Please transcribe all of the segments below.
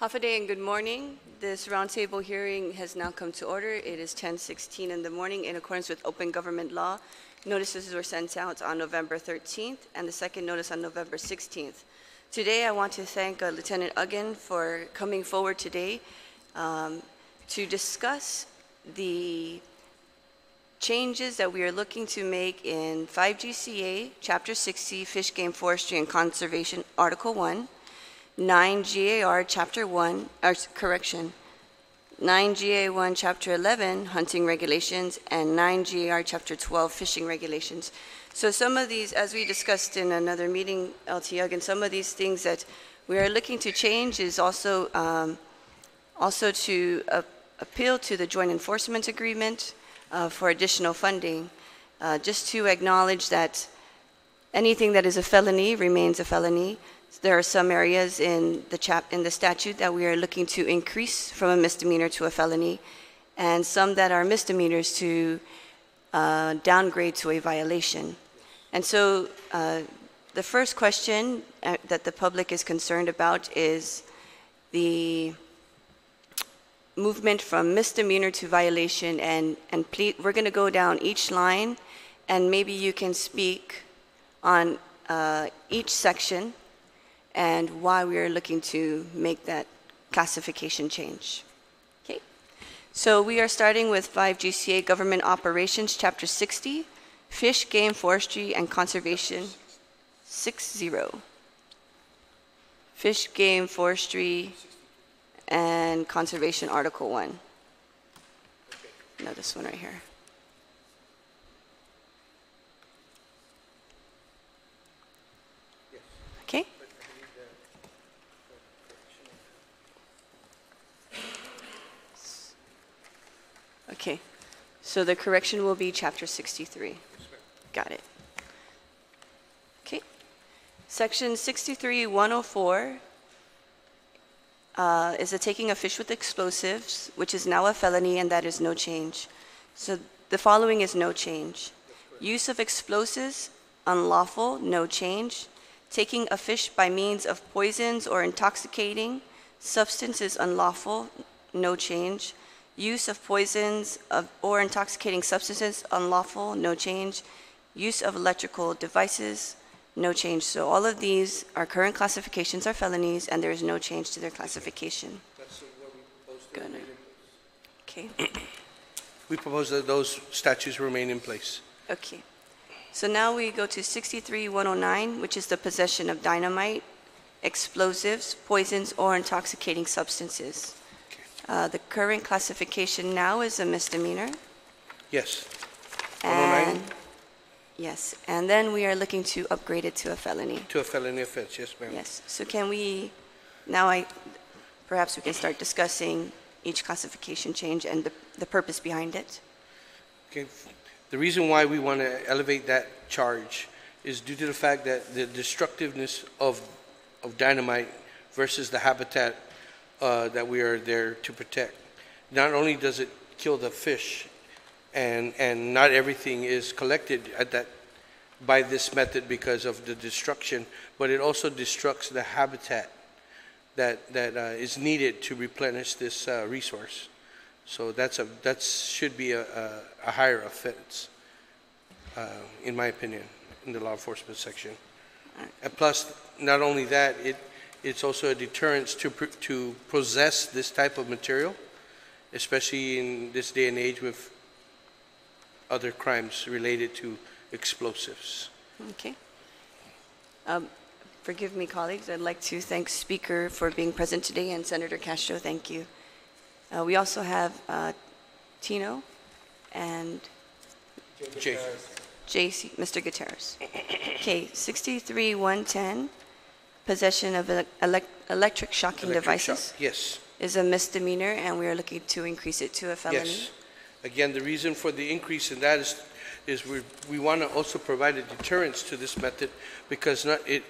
Hafaday and good morning. This roundtable hearing has now come to order. It is 10:16 in the morning in accordance with open government law. Notices were sent out on November 13th and the second notice on November 16th. Today, I want to thank uh, Lieutenant Aguon for coming forward today um, to discuss the changes that we are looking to make in 5GCA, Chapter 60, Fish, Game, Forestry, and Conservation, Article 1, 9 GAR, Chapter 1, or, correction, 9 GAR, Chapter 11, Hunting Regulations, and 9 GAR, Chapter 12, Fishing Regulations. So some of these, as we discussed in another meeting, LT Aguon, some of these things that we are looking to change is also, um, also to uh, appeal to the joint enforcement agreement uh, for additional funding, uh, just to acknowledge that anything that is a felony remains a felony. There are some areas in the chap in the statute that we are looking to increase from a misdemeanor to a felony, and some that are misdemeanors to uh, downgrade to a violation. And so, uh, the first question uh, that the public is concerned about is the movement from misdemeanor to violation and, and we're going to go down each line and maybe you can speak on uh, each section and why we are looking to make that classification change. Okay, so we are starting with 5 GCA Government Operations, Chapter 60, Fish, Game, Forestry, and Conservation, 60. Fish, Game, Forestry, and Conservation, Article 1. No, this one right here. Okay? Okay, so the correction will be chapter 63. Got it. Okay. Section 63104 uh, is the taking of fish with explosives, which is now a felony, and that is no change. So the following is no change. Use of explosives, unlawful, no change. Taking a fish by means of poisons or intoxicating substances, unlawful, no change. Use of poisons of, or intoxicating substances, unlawful, no change. Use of electrical devices, no change. So all of these, our current classifications are felonies, and there is no change to their classification. Good. Okay, We propose that those statutes remain in place. okay. So now we go to 63109, which is the possession of dynamite, explosives, poisons, or intoxicating substances. Uh, The current classification now is a misdemeanor. Yes. 109? And, yes, and then we are looking to upgrade it to a felony. To a felony offense, yes, ma'am. Yes, so can we, now I, perhaps we can start discussing each classification change and the, the purpose behind it? Okay. The reason why we want to elevate that charge is due to the fact that the destructiveness of, of dynamite versus the habitat uh, that we are there to protect. Not only does it kill the fish, and, and not everything is collected at that, by this method because of the destruction, but it also destructs the habitat that, that uh, is needed to replenish this uh, resource. So that's a, that should be a, a, a higher offense, uh, in my opinion, in the law enforcement section. And plus, not only that, it, it's also a deterrence to, to possess this type of material, especially in this day and age with other crimes related to explosives. Okay. Um, Forgive me, colleagues, I'd like to thank Speaker for being present today, and Senator Castro, thank you. Uh, We also have uh, Tino and Jay, JC, Mr. Gutierrez. Okay, 63110, possession of elec- elec- electric shocking electric shock. devices Yes, is a misdemeanor, and we are looking to increase it to a felony. yes. Again, the reason for the increase in that is, is we, we want to also provide a deterrence to this method because not, it,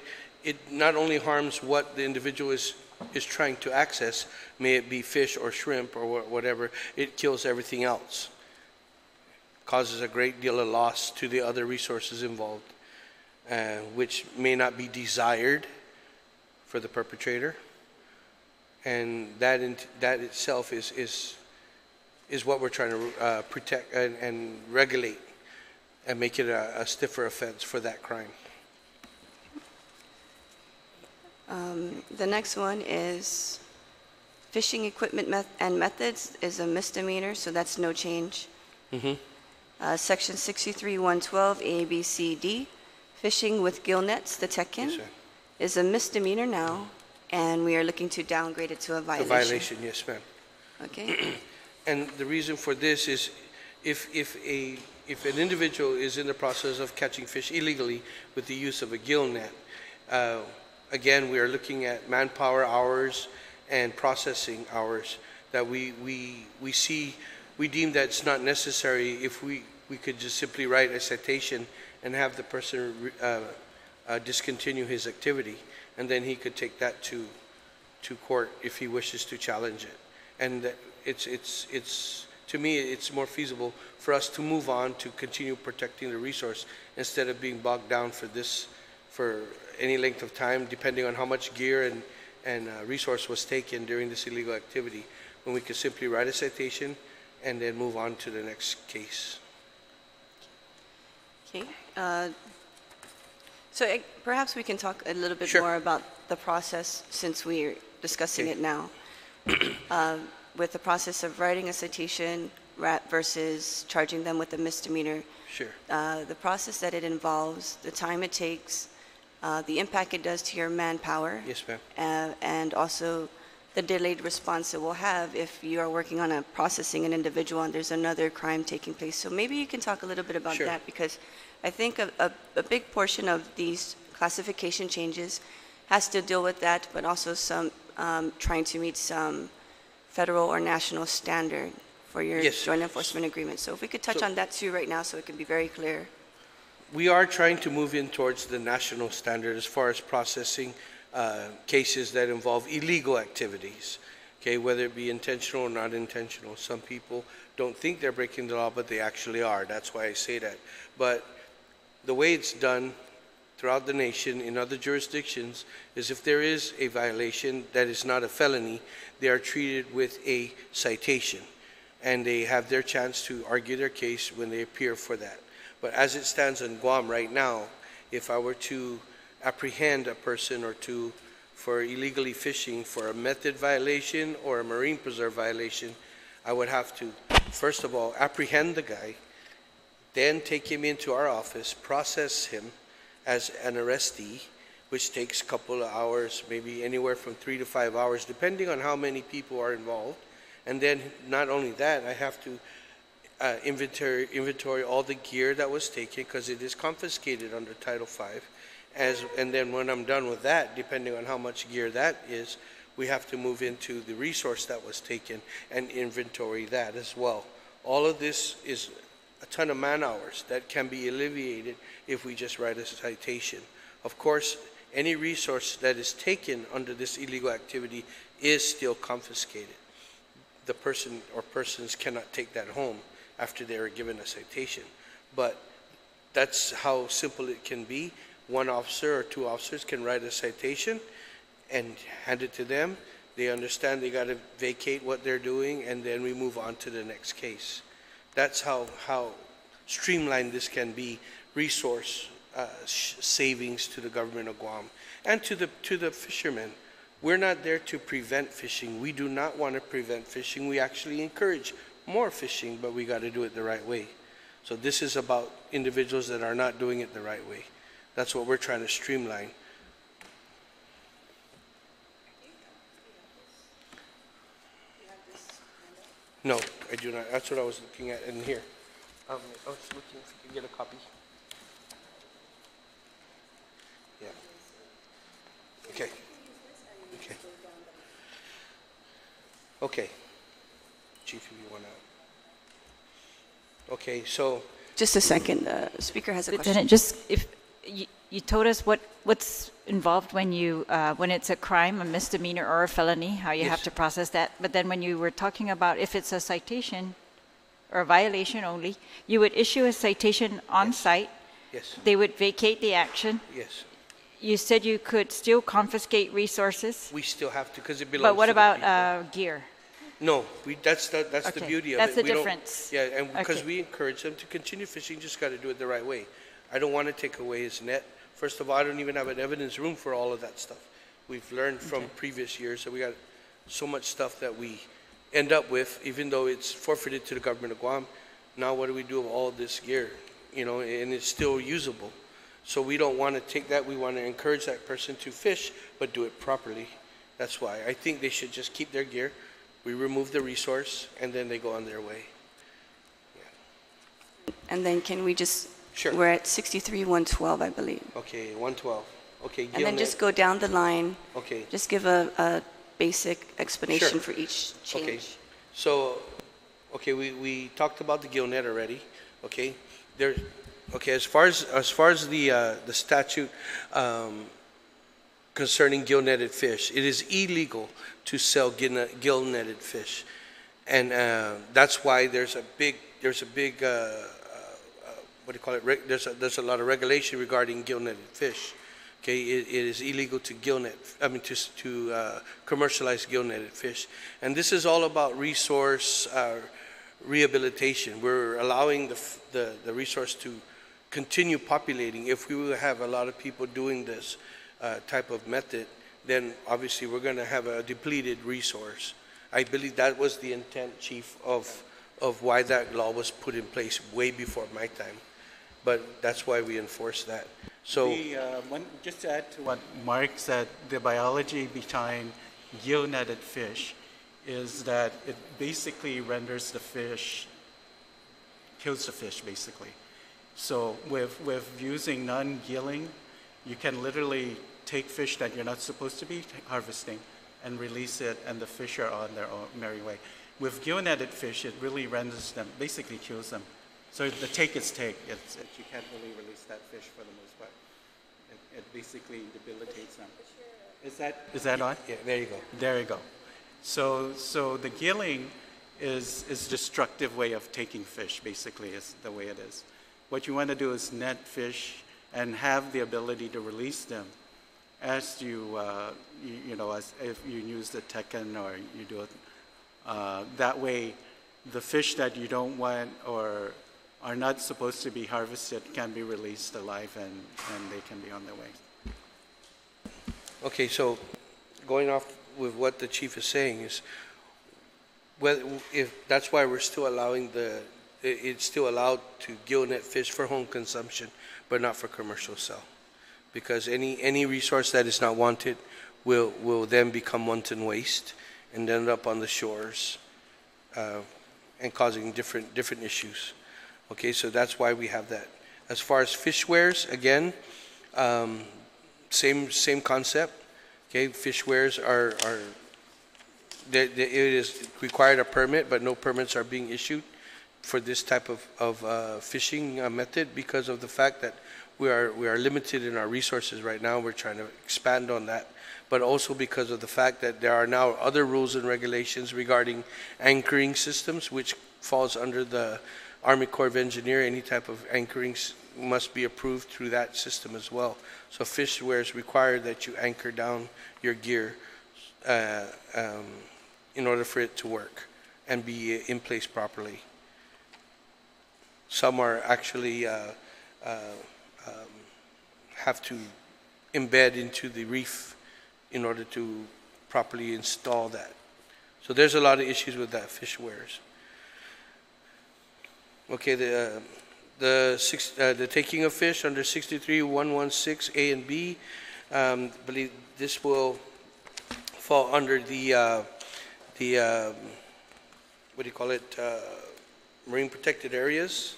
it not only harms what the individual is, is trying to access, may it be fish or shrimp or wha- whatever, it kills everything else. Causes a great deal of loss to the other resources involved, uh, which may not be desired for the perpetrator. And that, in- that itself is, is, is what we're trying to uh, protect and, and regulate and make it a a stiffer offense for that crime. Um, The next one is fishing equipment meth- and methods is a misdemeanor, so that's no change. Mhm. Uh, Section 63-112, A, B, C, D, fishing with gill nets, the Yes, Tekken, ma'am. Is a misdemeanor now, and we are looking to downgrade it to a violation. violation, yes, ma'am. Okay? And the reason for this is if, if a, if an individual is in the process of catching fish illegally with the use of a gill net, uh, again, we are looking at manpower hours and processing hours that we, we, we see, we deem that it's not necessary if we, we could just simply write a citation and have the person uh, uh, discontinue his activity, and then he could take that to, to court if he wishes to challenge it. And it's, it's, it's, to me, it's more feasible for us to move on to continue protecting the resource instead of being bogged down for this, for any length of time, depending on how much gear and, and uh, resource was taken during this illegal activity, when we could simply write a citation and then move on to the next case. Okay. uh, So eh, perhaps we can talk a little bit Sure. more about the process, since we're discussing Okay. it now. Um, With the process of writing a citation versus charging them with a misdemeanor, Sure. uh, the process that it involves, the time it takes, uh, the impact it does to your manpower, Yes, ma'am. uh, and also the delayed response it will have if you are working on a processing an individual and there's another crime taking place. So maybe you can talk a little bit about Sure. that because I think a, a, a big portion of these classification changes has to deal with that, but also some um, trying to meet some federal or national standard for your Yes. joint enforcement agreement. So if we could touch So- on that too right now, so it can be very clear. We are trying to move in towards the national standard as far as processing uh, cases that involve illegal activities, okay, whether it be intentional or not intentional. Some people don't think they're breaking the law, but they actually are. That's why I say that. But the way it's done throughout the nation in other jurisdictions is if there is a violation that is not a felony, they are treated with a citation and they have their chance to argue their case when they appear for that. But as it stands in Guam right now, if I were to apprehend a person or two for illegally fishing for a method violation or a marine preserve violation, I would have to, first of all, apprehend the guy, then take him into our office, process him as an arrestee, which takes a couple of hours, maybe anywhere from three to five hours, depending on how many people are involved. And then not only that, I have to uh, inventory, inventory all the gear that was taken because it is confiscated under Title V. As, and then when I'm done with that, depending on how much gear that is, we have to move into the resource that was taken and inventory that as well. All of this is a ton of man hours that can be alleviated if we just write a citation. Of course, any resource that is taken under this illegal activity is still confiscated the person or persons cannot take that home after they are given a citation. But that's how simple it can be. One officer or two officers can write a citation and hand it to them. They understand they got to vacate what they're doing, and then we move on to the next case. That's how, how streamlined this can be, resource uh, savings to the government of Guam and to the, to the fishermen. We're not there to prevent fishing. We do not want to prevent fishing. We actually encourage more fishing, but we got to do it the right way. So this is about individuals that are not doing it the right way. That's what we're trying to streamline. No, I do not. That's what I was looking at in here. Um, I was looking if you could get a copy. Yeah. Okay. Okay. Okay. Chief, if you want to. Okay, so, Just a second, the speaker has a question. Lieutenant, just if, you, told us what, what's involved when you, uh, when it's a crime, a misdemeanor or a felony, how you have to process that. But then when you were talking about if it's a citation or a violation only, you would issue a citation on site, yes, they would vacate the action, yes, you said you could still confiscate resources, We still have to, because it belongs but what about uh, gear? No, we, that's the, that's the beauty of that's it. the We difference. Yeah, and because Okay. we encourage them to continue fishing, just got to do it the right way. I don't want to take away his net. First of all, I don't even have an evidence room for all of that stuff. We've learned from previous years that we got so much stuff that we end up with, even though it's forfeited to the government of Guam. Now what do we do with all this gear? You know, and it's still usable. So we don't want to take that. We want to encourage that person to fish, but do it properly. That's why. I think they should just keep their gear. We remove the resource, and then they go on their way. And then can we just, Sure. we're at 63, 112, I believe. Okay, 112. Okay, And then just go down the line, Okay, just give a, a basic explanation for each change. okay. So, okay, we, we talked about the Gilnet already, okay? There, okay, as far as, as far as the, uh, the statute, um, concerning gill-netted fish, it is illegal to sell gill- gill-netted fish. And, uh, that's why there's a big, there's a big, uh, what do you call it? There's a, there's a lot of regulation regarding gill-netted fish. Okay, it, it is illegal to gill-net, I mean, to, to uh, commercialize gill-netted fish. And this is all about resource uh, rehabilitation. We're allowing the, the, the resource to continue populating. If we have a lot of people doing this uh, type of method, then obviously we're going to have a depleted resource. I believe that was the intent, Chief, of, of why that law was put in place way before my time. But that's why we enforce that. So. The, uh, one, just to add to what Mark said, the biology behind gill-netted fish is that it basically renders the fish, kills the fish basically. So with, with using non-gilling, you can literally take fish that you're not supposed to be harvesting and release it, and the fish are on their own merry way. With gill-netted fish, it really renders them, basically kills them. So the take is take. It's, it, you can't really release that fish for the most part. It, it basically debilitates them. Is that is that on? Yeah, there you go. There you go. So so the gilling is is destructive way of taking fish. Basically, is the way it is. What you want to do is net fish and have the ability to release them as you uh, you, you know as if you use the tekken or you do it uh, that way. The fish that you don't want or are not supposed to be harvested can be released alive and, and they can be on their way. Okay, so going off with what the chief is saying is, well, if, that's why we're still allowing the, it's still allowed to gill net fish for home consumption, but not for commercial sale. Because any, any resource that is not wanted will, will then become wanton waste and end up on the shores, uh, and causing different, different issues. Okay, so that's why we have that. As far as fish weirs, again, um, same, same concept. Okay, fish weirs are, are, they- they- it is required a permit, but no permits are being issued for this type of, of uh, fishing uh, method because of the fact that we are, we are limited in our resources right now. We're trying to expand on that. But also because of the fact that there are now other rules and regulations regarding anchoring systems, which falls under the Army Corps of Engineer. Any type of anchoring must be approved through that system as well. So fish weirs require that you anchor down your gear uh, um, in order for it to work and be in place properly. Some are actually uh, uh, um, have to embed into the reef in order to properly install that. So there's a lot of issues with that fish weirs. Okay, the, uh, the six, uh, the taking of fish under 63116 A and B, um, believe this will fall under the, uh, the, um, what do you call it, uh, marine protected areas.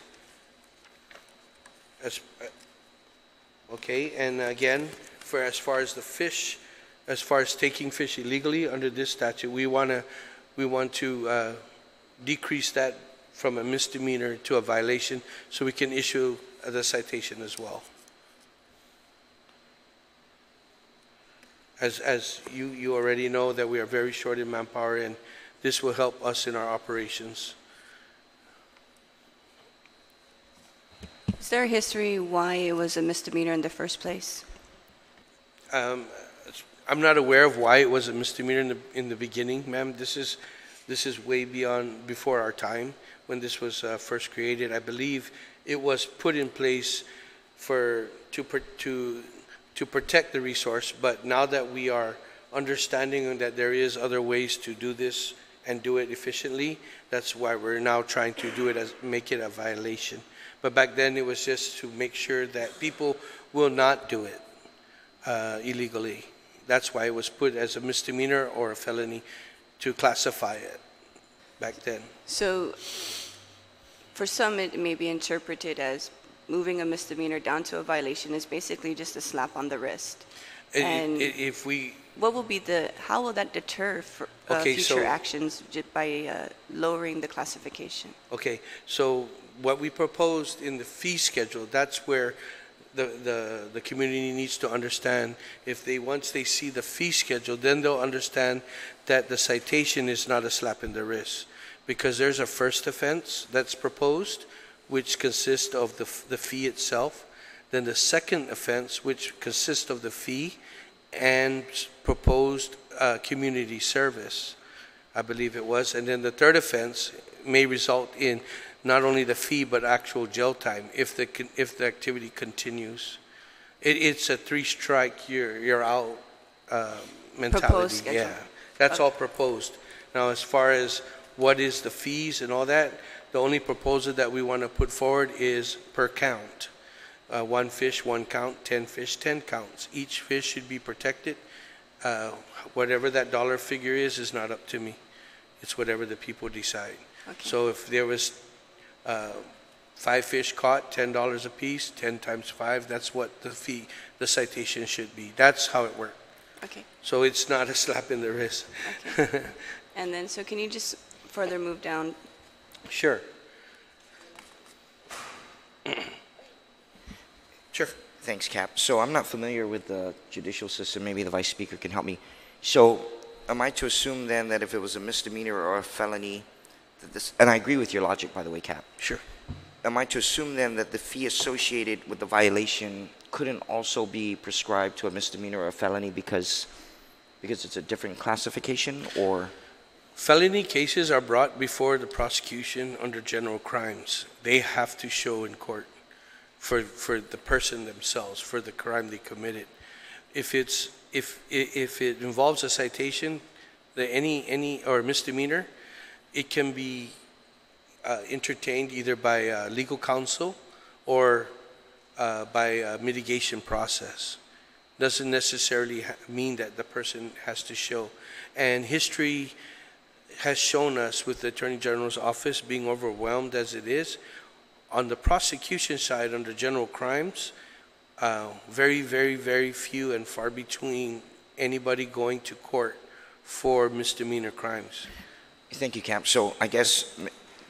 As, uh, okay, and again, for as far as the fish, as far as taking fish illegally under this statute, we want to, we want to uh, decrease that from a misdemeanor to a violation, so we can issue the citation as well. As, as you, you already know that we are very short in manpower, and this will help us in our operations. Is there a history why it was a misdemeanor in the first place? Um, I'm not aware of why it was a misdemeanor in the, in the beginning, ma'am. This is, this is way beyond, before our time, when this was uh, first created. I believe it was put in place for, to, to, to protect the resource, but now that we are understanding that there is other ways to do this and do it efficiently, that's why we're now trying to do it as, make it a violation. But back then, it was just to make sure that people will not do it uh, illegally. That's why it was put as a misdemeanor or a felony to classify it back then. So for some, it may be interpreted as moving a misdemeanor down to a violation is basically just a slap on the wrist. I- i- And- If we, What will be the, how will that deter for, uh, Okay, so- future actions by uh, lowering the classification? okay, so what we proposed in the fee schedule, that's where the, the, the community needs to understand. If they, once they see the fee schedule, then they'll understand that the citation is not a slap in the wrist. Because there's a first offense that's proposed, which consists of the, the fee itself. Then the second offense, which consists of the fee and proposed uh, community service, I believe it was. And then the third offense may result in not only the fee, but actual jail time if the, if the activity continues. It, it's a three-strike, you're, you're out uh, mentality. schedule. Yeah, that's all proposed. Now, as far as what is the fees and all that, the only proposal that we want to put forward is per count. Uh, One fish, one count, 10 fish, 10 counts. Each fish should be protected. Uh, Whatever that dollar figure is, is not up to me. It's whatever the people decide. Okay. So if there was uh, five fish caught, $10 a piece, 10 times five, that's what the fee, the citation should be. That's how it worked. Okay, So it's not a slap in the wrist. okay. And then, so can you just further move down? Sure. Sure. Thanks, Cap. So I'm not familiar with the judicial system. Maybe the vice speaker can help me. So am I to assume then that if it was a misdemeanor or a felony, that this, and I agree with your logic, by the way, Cap. Sure. Am I to assume then that the fee associated with the violation couldn't also be prescribed to a misdemeanor or a felony because, because it's a different classification or? Felony cases are brought before the prosecution under general crimes. They have to show in court for, for the person themselves, for the crime they committed. If it's, if, if it involves a citation, the, any, any, or misdemeanor, it can be uh, entertained either by uh, legal counsel or uh, by a mitigation process. Doesn't necessarily mean that the person has to show. And history has shown us with the Attorney General's office being overwhelmed as it is, on the prosecution side, under general crimes, uh, very, very, very few and far between anybody going to court for misdemeanor crimes. Thank you, Cap. So I guess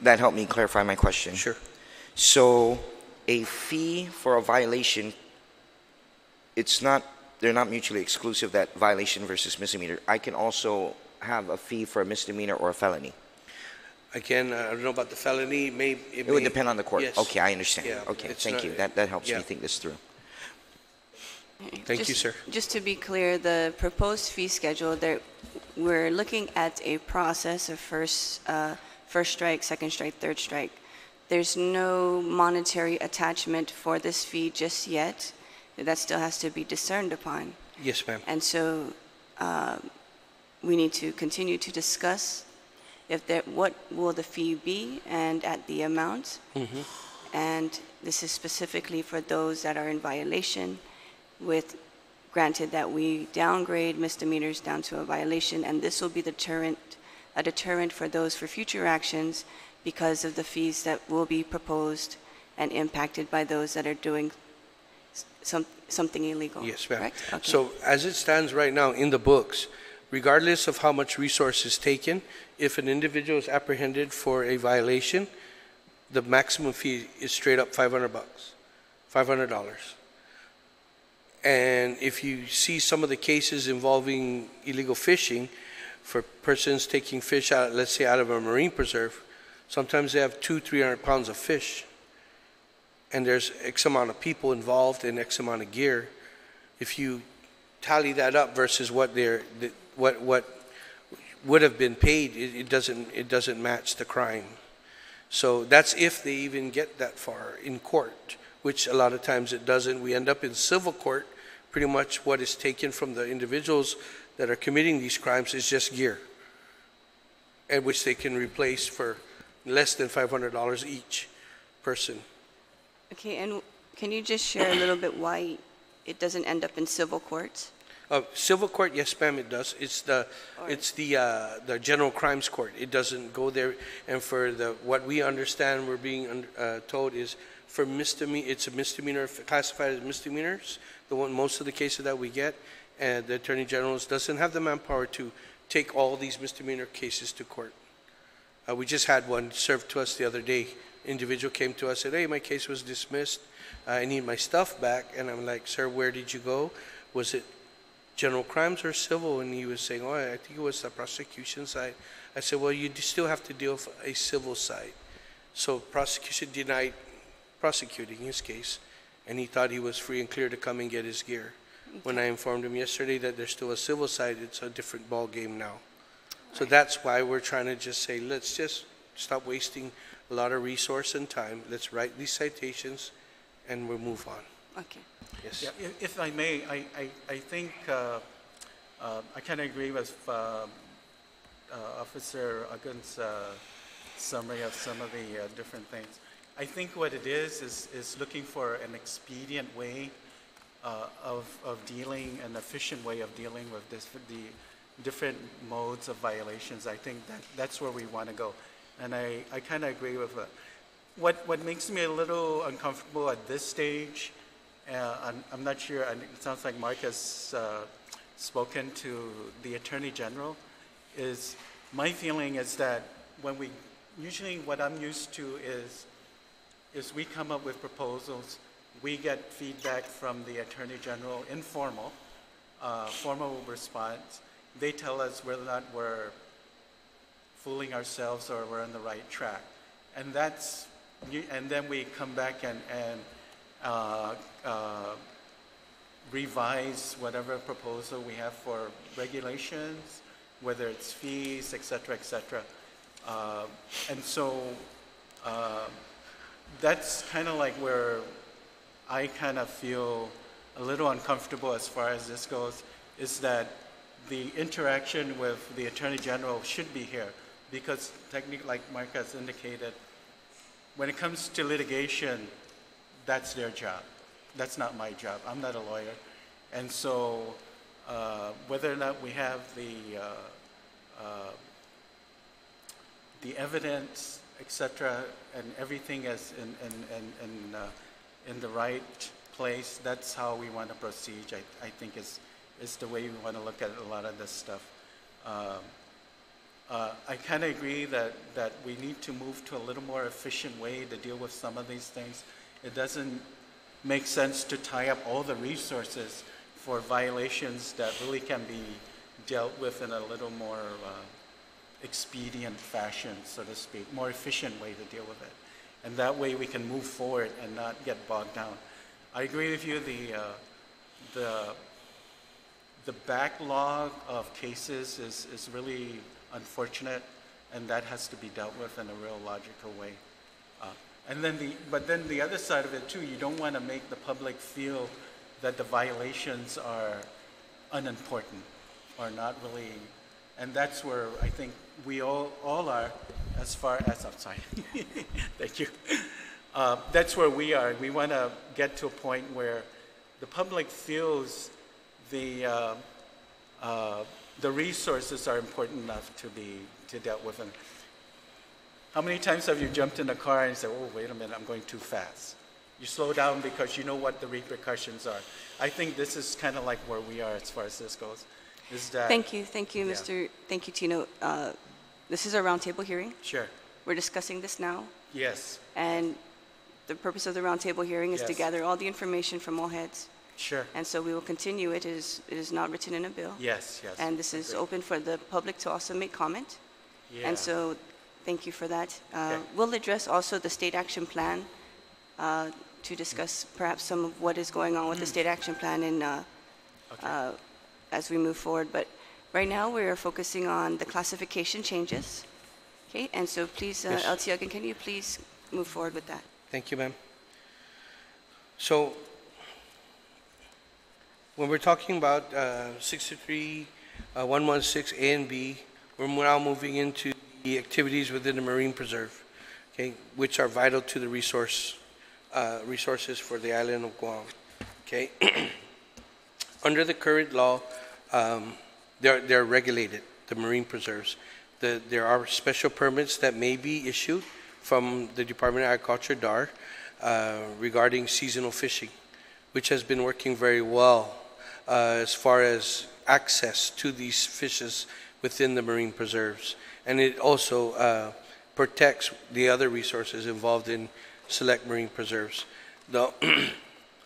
that helped me clarify my question. Sure. So a fee for a violation, it's not, they're not mutually exclusive, that violation versus misdemeanor. I can also have a fee for a misdemeanor or a felony. Again, I don't know about the felony, may. It would depend on the court. Yes. Okay, I understand. Yeah, Okay, it's thank not- you. That, that helps yeah. me think this through. Thank you, Just- sir. Just to be clear, the proposed fee schedule, there, we're looking at a process of first, uh, first strike, second strike, third strike. There's no monetary attachment for this fee just yet. That still has to be discerned upon. Yes, ma'am. And so um, we need to continue to discuss if there, what will the fee be and at the amount. And this is specifically for those that are in violation with, granted that we downgrade misdemeanors down to a violation, and this will be deterrent, a deterrent for those for future actions because of the fees that will be proposed and impacted by those that are doing some, something illegal. Yes, ma'am. Correct? Okay. So as it stands right now in the books, regardless of how much resource is taken, if an individual is apprehended for a violation, the maximum fee is straight up 500 bucks, $500. And if you see some of the cases involving illegal fishing, for persons taking fish out, let's say out of a marine preserve, sometimes they have two, 300 pounds of fish. And there's X amount of people involved and X amount of gear. If you tally that up versus what they're, what, what would have been paid, it, it doesn't, it doesn't match the crime. So that's if they even get that far in court, which a lot of times it doesn't. We end up in civil court. Pretty much what is taken from the individuals that are committing these crimes is just gear, and which they can replace for less than $500 each person. Okay, and can you just share a little bit why it doesn't end up in civil courts? Uh, civil court, yes, ma'am, it does. It's the, it's the, uh, the general crimes court. It doesn't go there. And for the, what we understand, we're being, uh, told is for misdemeanor, it's a misdemeanor, classified as misdemeanors, the one, most of the cases that we get. And the Attorney General doesn't have the manpower to take all these misdemeanor cases to court. Uh, we just had one served to us the other day. Individual came to us, and said, hey, my case was dismissed. I need my stuff back. And I'm like, sir, where did you go? Was it general crimes or civil? And he was saying, oh, I think it was the prosecution side. I said, well, you still have to deal with a civil side. So prosecution denied prosecuting his case, and he thought he was free and clear to come and get his gear. When I informed him yesterday that there's still a civil side, it's a different ballgame now. So that's why we're trying to just say, let's just stop wasting a lot of resource and time. Let's write these citations, and we'll move on. Okay. Yes. Yeah, if, if I may, I, I, I think, uh, uh, I kind of agree with, uh, uh, Officer Aguon's, uh, summary of some of the, uh, different things. I think what it is, is, is looking for an expedient way, uh, of, of dealing, an efficient way of dealing with this, the different modes of violations. I think that, that's where we want to go. And I, I kind of agree with, uh, what, what makes me a little uncomfortable at this stage uh, I'm, I'm not sure, and it sounds like Mark has uh, spoken to the Attorney General, is, my feeling is that when we, usually what I'm used to is, is we come up with proposals, we get feedback from the Attorney General, informal, uh, formal response. They tell us whether or not we're fooling ourselves or we're on the right track. And that's, and then we come back and, and uh, uh, revise whatever proposal we have for regulations, whether it's fees, et cetera, et cetera. Uh, And so uh, that's kind of like where I kind of feel a little uncomfortable as far as this goes, is that the interaction with the Attorney General should be here, because technically, like Mark has indicated, when it comes to litigation, that's their job. That's not my job. I'm not a lawyer. And so uh, whether or not we have the, uh, uh, the evidence, et cetera, and everything is in, in, in, in, uh, in the right place, that's how we want to proceed, I, I think is, is the way we want to look at a lot of this stuff. Um, uh, I kind of agree that, that we need to move to a little more efficient way to deal with some of these things. It doesn't make sense to tie up all the resources for violations that really can be dealt with in a little more uh, expedient fashion, so to speak, more efficient way to deal with it. And that way we can move forward and not get bogged down. I agree with you, the, uh, the, the backlog of cases is, is really unfortunate, and that has to be dealt with in a real logical way. Uh, And then the, but then the other side of it too, you don't want to make the public feel that the violations are unimportant or not really, and that's where I think we all, all are as far as, I'm sorry, thank you. Uh, That's where we are. We want to get to a point where the public feels the, uh, uh, the resources are important enough to be, to dealt with. And how many times have you jumped in a car and said, oh, wait a minute, I'm going too fast? You slow down because you know what the repercussions are. I think this is kind of like where we are as far as this goes, is that. Thank you, thank you, Yeah. Mr., thank you, Tino. Uh, This is a roundtable hearing. Sure, We're discussing this now, yes, and the purpose of the roundtable hearing is to gather all the information from all heads. Sure, And so we will continue. It is, it is not written in a bill. yes, yes. And this is Agreed. open for the public to also make comment. Yeah. And so, thank you for that. Uh, Okay. We'll address also the state action plan uh, to discuss perhaps some of what is going on with the state action plan in uh, Mm. Okay. uh, as we move forward. But right now, we are focusing on the classification changes. Okay, and so please, uh, Yes. LT Aguon, can you please move forward with that? Thank you, ma'am. So, when we're talking about uh, 63, uh, 116 A and B, we're now moving into the activities within the marine preserve, okay, which are vital to the resource, uh, resources for the island of Guam, okay? Under the current law, um, they're, they're regulated, the marine preserves. The, there are special permits that may be issued from the Department of Agriculture, DAR, uh, regarding seasonal fishing, which has been working very well as far as access to these fishes within the marine preserves. And it also uh, protects the other resources involved in select marine preserves. The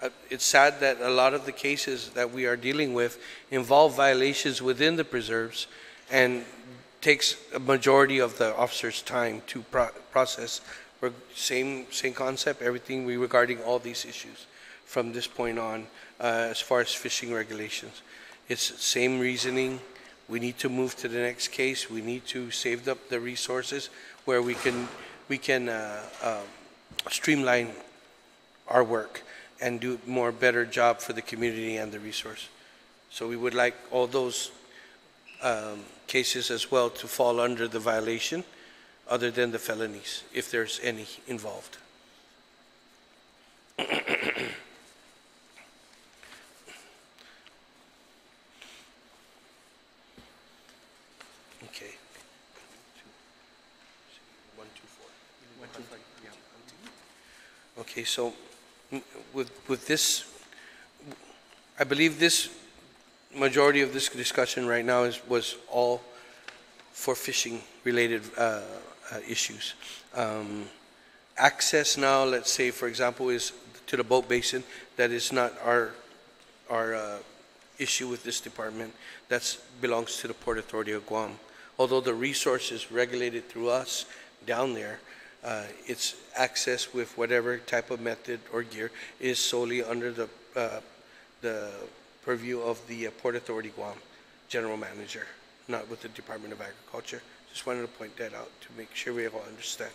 Uh, It's sad that a lot of the cases that we are dealing with involve violations within the preserves and takes a majority of the officer's time to pro- process. Same, same concept, everything we regarding all these issues from this point on, uh, as far as fishing regulations. It's same reasoning. We need to move to the next case. We need to save up the resources where we can, we can uh, um, streamline our work and do more better job for the community and the resource. So we would like all those um, cases as well to fall under the violation, other than the felonies, if there's any involved. Okay. One, two, four. Okay, so mm, with, with this, I believe this, majority of this discussion right now is, was all for fishing-related uh, uh, issues. Um, Access now, let's say, for example, is to the boat basin, that is not our, our uh, issue with this department. That belongs to the Port Authority of Guam. Although the resource is regulated through us down there, uh, its access with whatever type of method or gear is solely under the, uh, the purview of the uh, Port Authority Guam General Manager, not with the Department of Agriculture. Just wanted to point that out to make sure we all understand.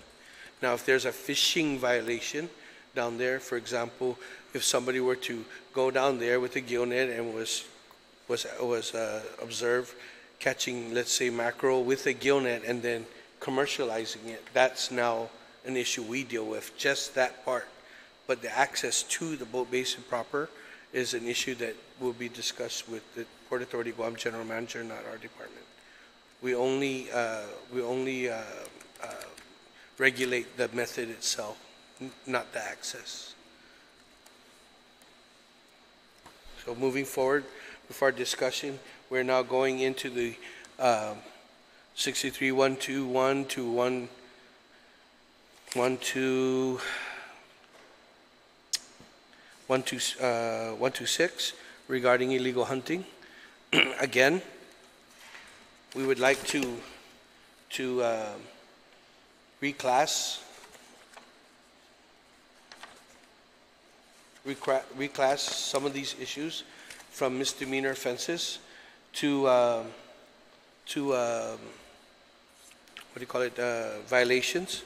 Now, if there's a fishing violation down there, for example, if somebody were to go down there with a gill net and was, was, was uh, observed catching, let's say, mackerel with a gill net and then commercializing it, that's now an issue we deal with, just that part. But the access to the boat basin proper is an issue that will be discussed with the Port Authority Guam General Manager, not our department. We only, uh, we only uh, uh, regulate the method itself, not the access. So moving forward with our discussion, we're now going into the um, 63121 to 1, 1 to 1 to, uh, 126 regarding illegal hunting. Again, we would like to, to um, reclass, reclass some of these issues from misdemeanor offenses to, um, to, um, what do you call it, uh, violations.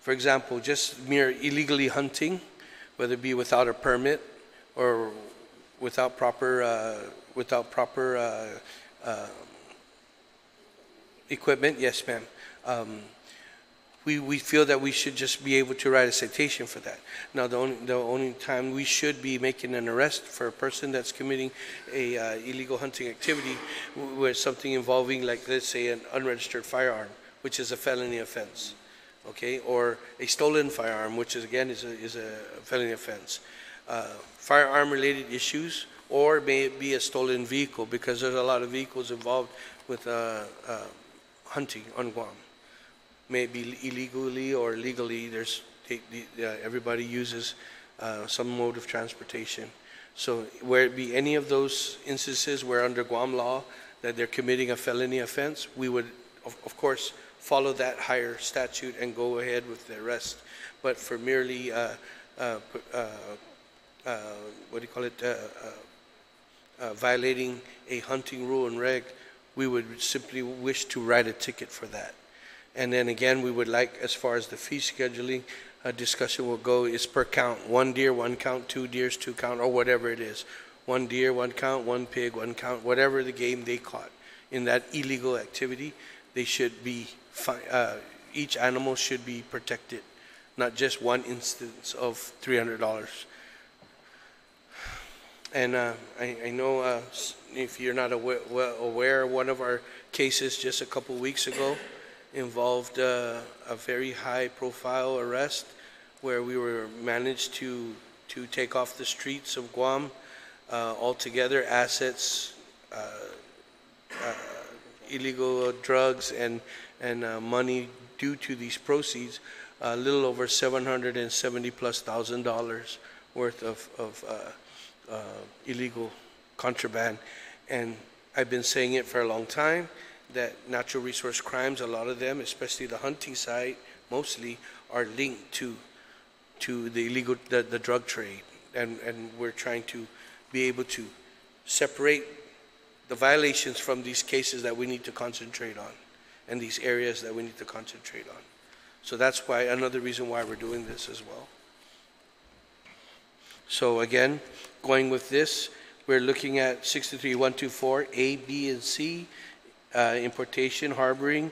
For example, just mere illegally hunting, whether it be without a permit or without proper, uh, without proper uh, uh, equipment, yes, ma'am. Um, we, we feel that we should just be able to write a citation for that. Now, the only, the only time we should be making an arrest for a person that's committing a uh, illegal hunting activity with something involving, like, let's say, an unregistered firearm, which is a felony offense, okay? Or a stolen firearm, which is, again, is a, is a felony offense. Uh, Firearm-related issues, or may it be a stolen vehicle, because there's a lot of vehicles involved with uh, uh, hunting on Guam may it be illegally or legally, there's, uh, everybody uses uh, some mode of transportation. So where it be any of those instances where under Guam law that they're committing a felony offense, we would, of, of course, follow that higher statute and go ahead with the arrest. But for merely, uh, uh, uh, uh, what do you call it, uh, violating a hunting rule and reg, we would simply wish to write a ticket for that. And then again, we would like, as far as the fee scheduling, a discussion will go is per count, one deer, one count, two deers, two count, or whatever it is. One deer, one count, one pig, one count, whatever the game they caught in that illegal activity, they should be, fi- uh, each animal should be protected, not just one instance of three hundred dollars. And uh, I, I know uh, if you're not aware, aware, one of our cases just a couple weeks ago involved uh, a very high-profile arrest where we were managed to to take off the streets of Guam uh, altogether assets, uh, uh, illegal drugs, and and uh, money due to these proceeds, a little over 770 plus thousand dollars worth of of uh, uh, illegal contraband. And I've been saying it for a long time, that natural resource crimes, a lot of them, especially the hunting side, mostly, are linked to, to the illegal, the, the drug trade. And, and we're trying to be able to separate the violations from these cases that we need to concentrate on, and these areas that we need to concentrate on. So that's why, another reason why we're doing this as well. So again, going with this, we're looking at 63124, A, B, and C, uh, importation, harboring,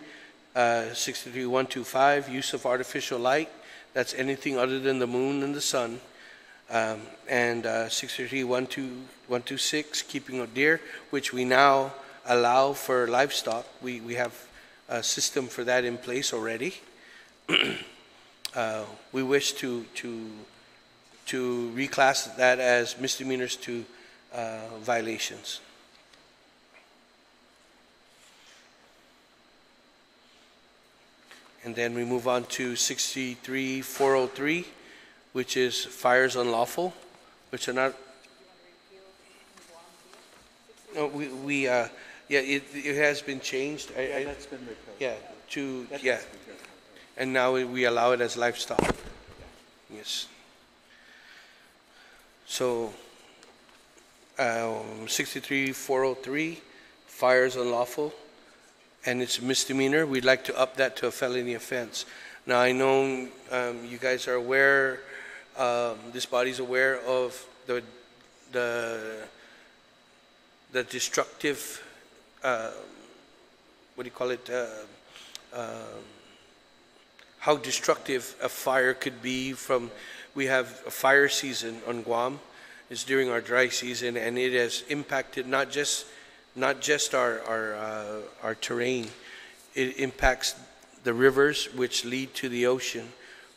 uh, 63125, use of artificial light, that's anything other than the moon and the sun, um, and uh, 63126, keeping of deer, which we now allow for livestock. We, we have a system for that in place already. Uh, We wish to, to, to reclass that as misdemeanors to uh, violations. And then we move on to 63403, which is fires unlawful, which are not. No, we, we, uh, yeah, it, it has been changed. I- I- That's been. Yeah, to, That yeah, has been repealed. and now we- allow it as livestock. Yes. So, um, 63403, fires unlawful, and it's a misdemeanor. We'd like to up that to a felony offense. Now, I know um, you guys are aware, um, this body's aware of the, the, the destructive, uh, what do you call it? uh, um, how destructive a fire could be from, we have a fire season on Guam. It's during our dry season and it has impacted not just, not just our, our, uh, our terrain. It impacts the rivers which lead to the ocean,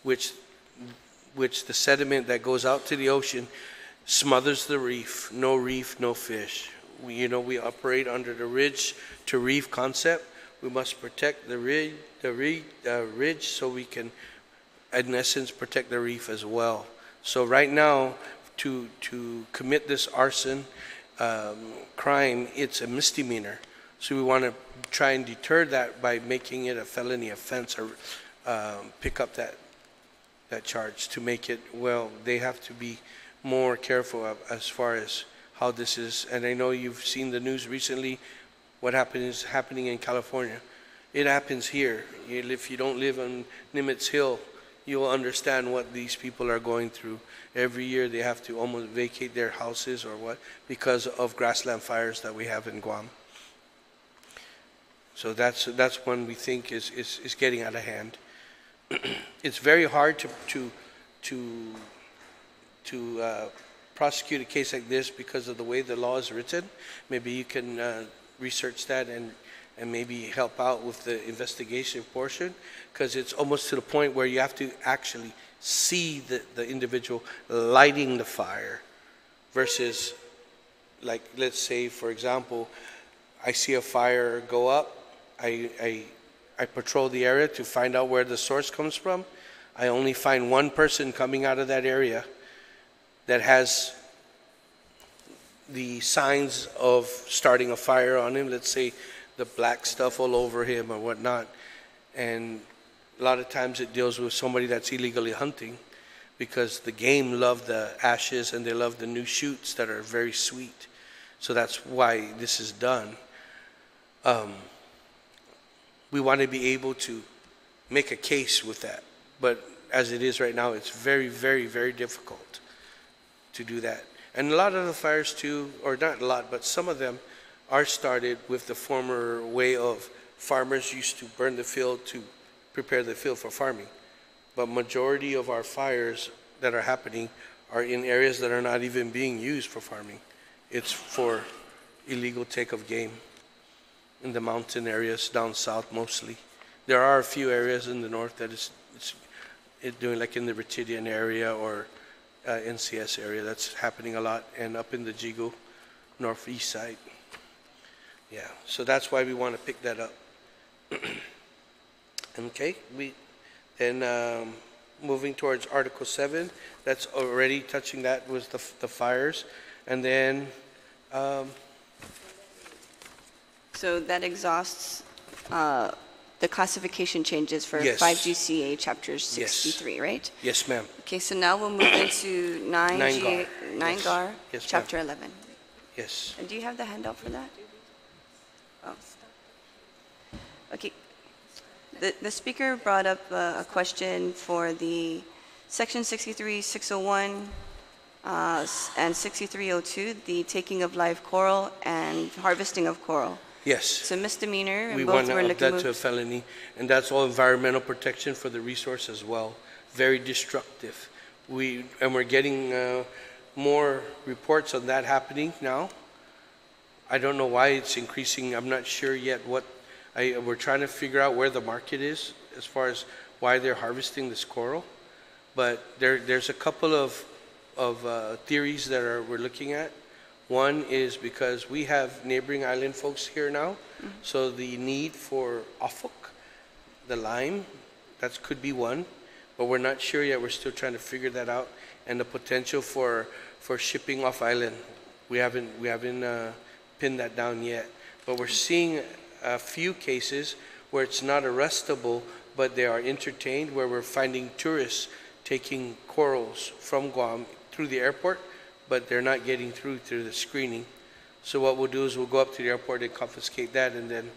which, which the sediment that goes out to the ocean smothers the reef. No reef, no fish. We, you know, we operate under the ridge to reef concept. We must protect the ridge, the ridge, uh, ridge so we can, in essence, protect the reef as well. So right now, to, to commit this arson um, crime, it's a misdemeanor. So we want to try and deter that by making it a felony offense or um, pick up that, that charge to make it, well, they have to be more careful as far as how this is. And I know you've seen the news recently, what happened is happening in California. It happens here. If you don't live on Nimitz Hill, you'll understand what these people are going through. Every year, they have to almost vacate their houses or what, because of grassland fires that we have in Guam. So that's, that's one we think is, is, is getting out of hand. It's very hard to, to, to, to uh, prosecute a case like this because of the way the law is written. Maybe you can uh, research that and, and maybe help out with the investigation portion, because it's almost to the point where you have to actually see the, the individual lighting the fire versus, like, let's say, for example, I see a fire go up, I, I, I patrol the area to find out where the source comes from. I only find one person coming out of that area that has the signs of starting a fire on him, let's say the black stuff all over him or whatnot. And a lot of times it deals with somebody that's illegally hunting because the game love the ashes and they love the new shoots that are very sweet. So that's why this is done. Um, we want to be able to make a case with that. But as it is right now, it's very, very, very difficult to do that. And a lot of the fires too, or not a lot, but some of them are started with the former way of farmers used to burn the field to prepare the field for farming. But majority of our fires that are happening are in areas that are not even being used for farming. It's for illegal take of game in the mountain areas down south mostly. There are a few areas in the north that is it's, it doing like in the Ritidian area or uh, NCS area that's happening a lot, and up in the Yigo northeast side. Yeah, so that's why we want to pick that up. okay, we then um, moving towards Article Seven. That's already touching that was the the fires, and then. Um, So that exhausts uh, the classification changes for Yes. 5GCA chapters Yes. 63, right? yes, ma'am. Okay, so now we'll move into 9G, 9GAR. 9GAR, Yes. Ma'am. chapter 11. Yes. And do you have the handout for that? Oh. Okay. The, the speaker brought up uh, a question for the section 63, 601, uh, s- and 6302, the taking of live coral and harvesting of coral. Yes. It's a misdemeanor, We and want both to were up looking that to a felony, and that's all environmental protection for the resource as well. Very destructive. We, and we're getting uh, more reports on that happening now. I don't know why it's increasing. I'm not sure yet what, I, we're trying to figure out where the market is as far as why they're harvesting this coral. But there, there's a couple of, of uh, theories that are, we're looking at. One is because we have neighboring island folks here now, so the need for afuk, the lime, that could be one, but we're not sure yet. We're still trying to figure that out, and the potential for for shipping off island. We haven't we haven't uh, pinned that down yet, but we're seeing a few cases where it's not arrestable, but they are entertained, where we're finding tourists taking corals from Guam through the airport, but they're not getting through through the screening. So what we'll do is we'll go up to the airport and confiscate that, and then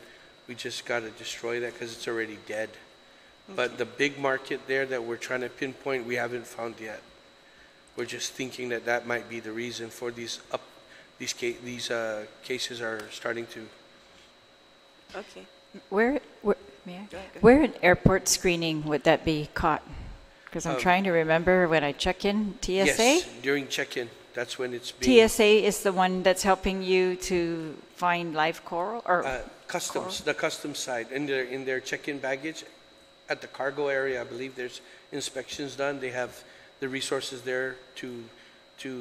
we just got to destroy that because it's already dead. But the big market there that we're trying to pinpoint, we haven't found yet. We're just thinking that that might be the reason for these up, these ca- these uh, cases are starting to. Okay. Where, where, may I? Go ahead, go ahead. Where in airport screening would that be caught? Because I'm Um, trying to remember when I check in, TSA? Yes, during check-in, that's when it's being. TSA is the one that's helping you to find live coral or Uh, Customs, the customs side, in their, in their check-in baggage, at the cargo area, I believe there's inspections done. They have the resources there to, to,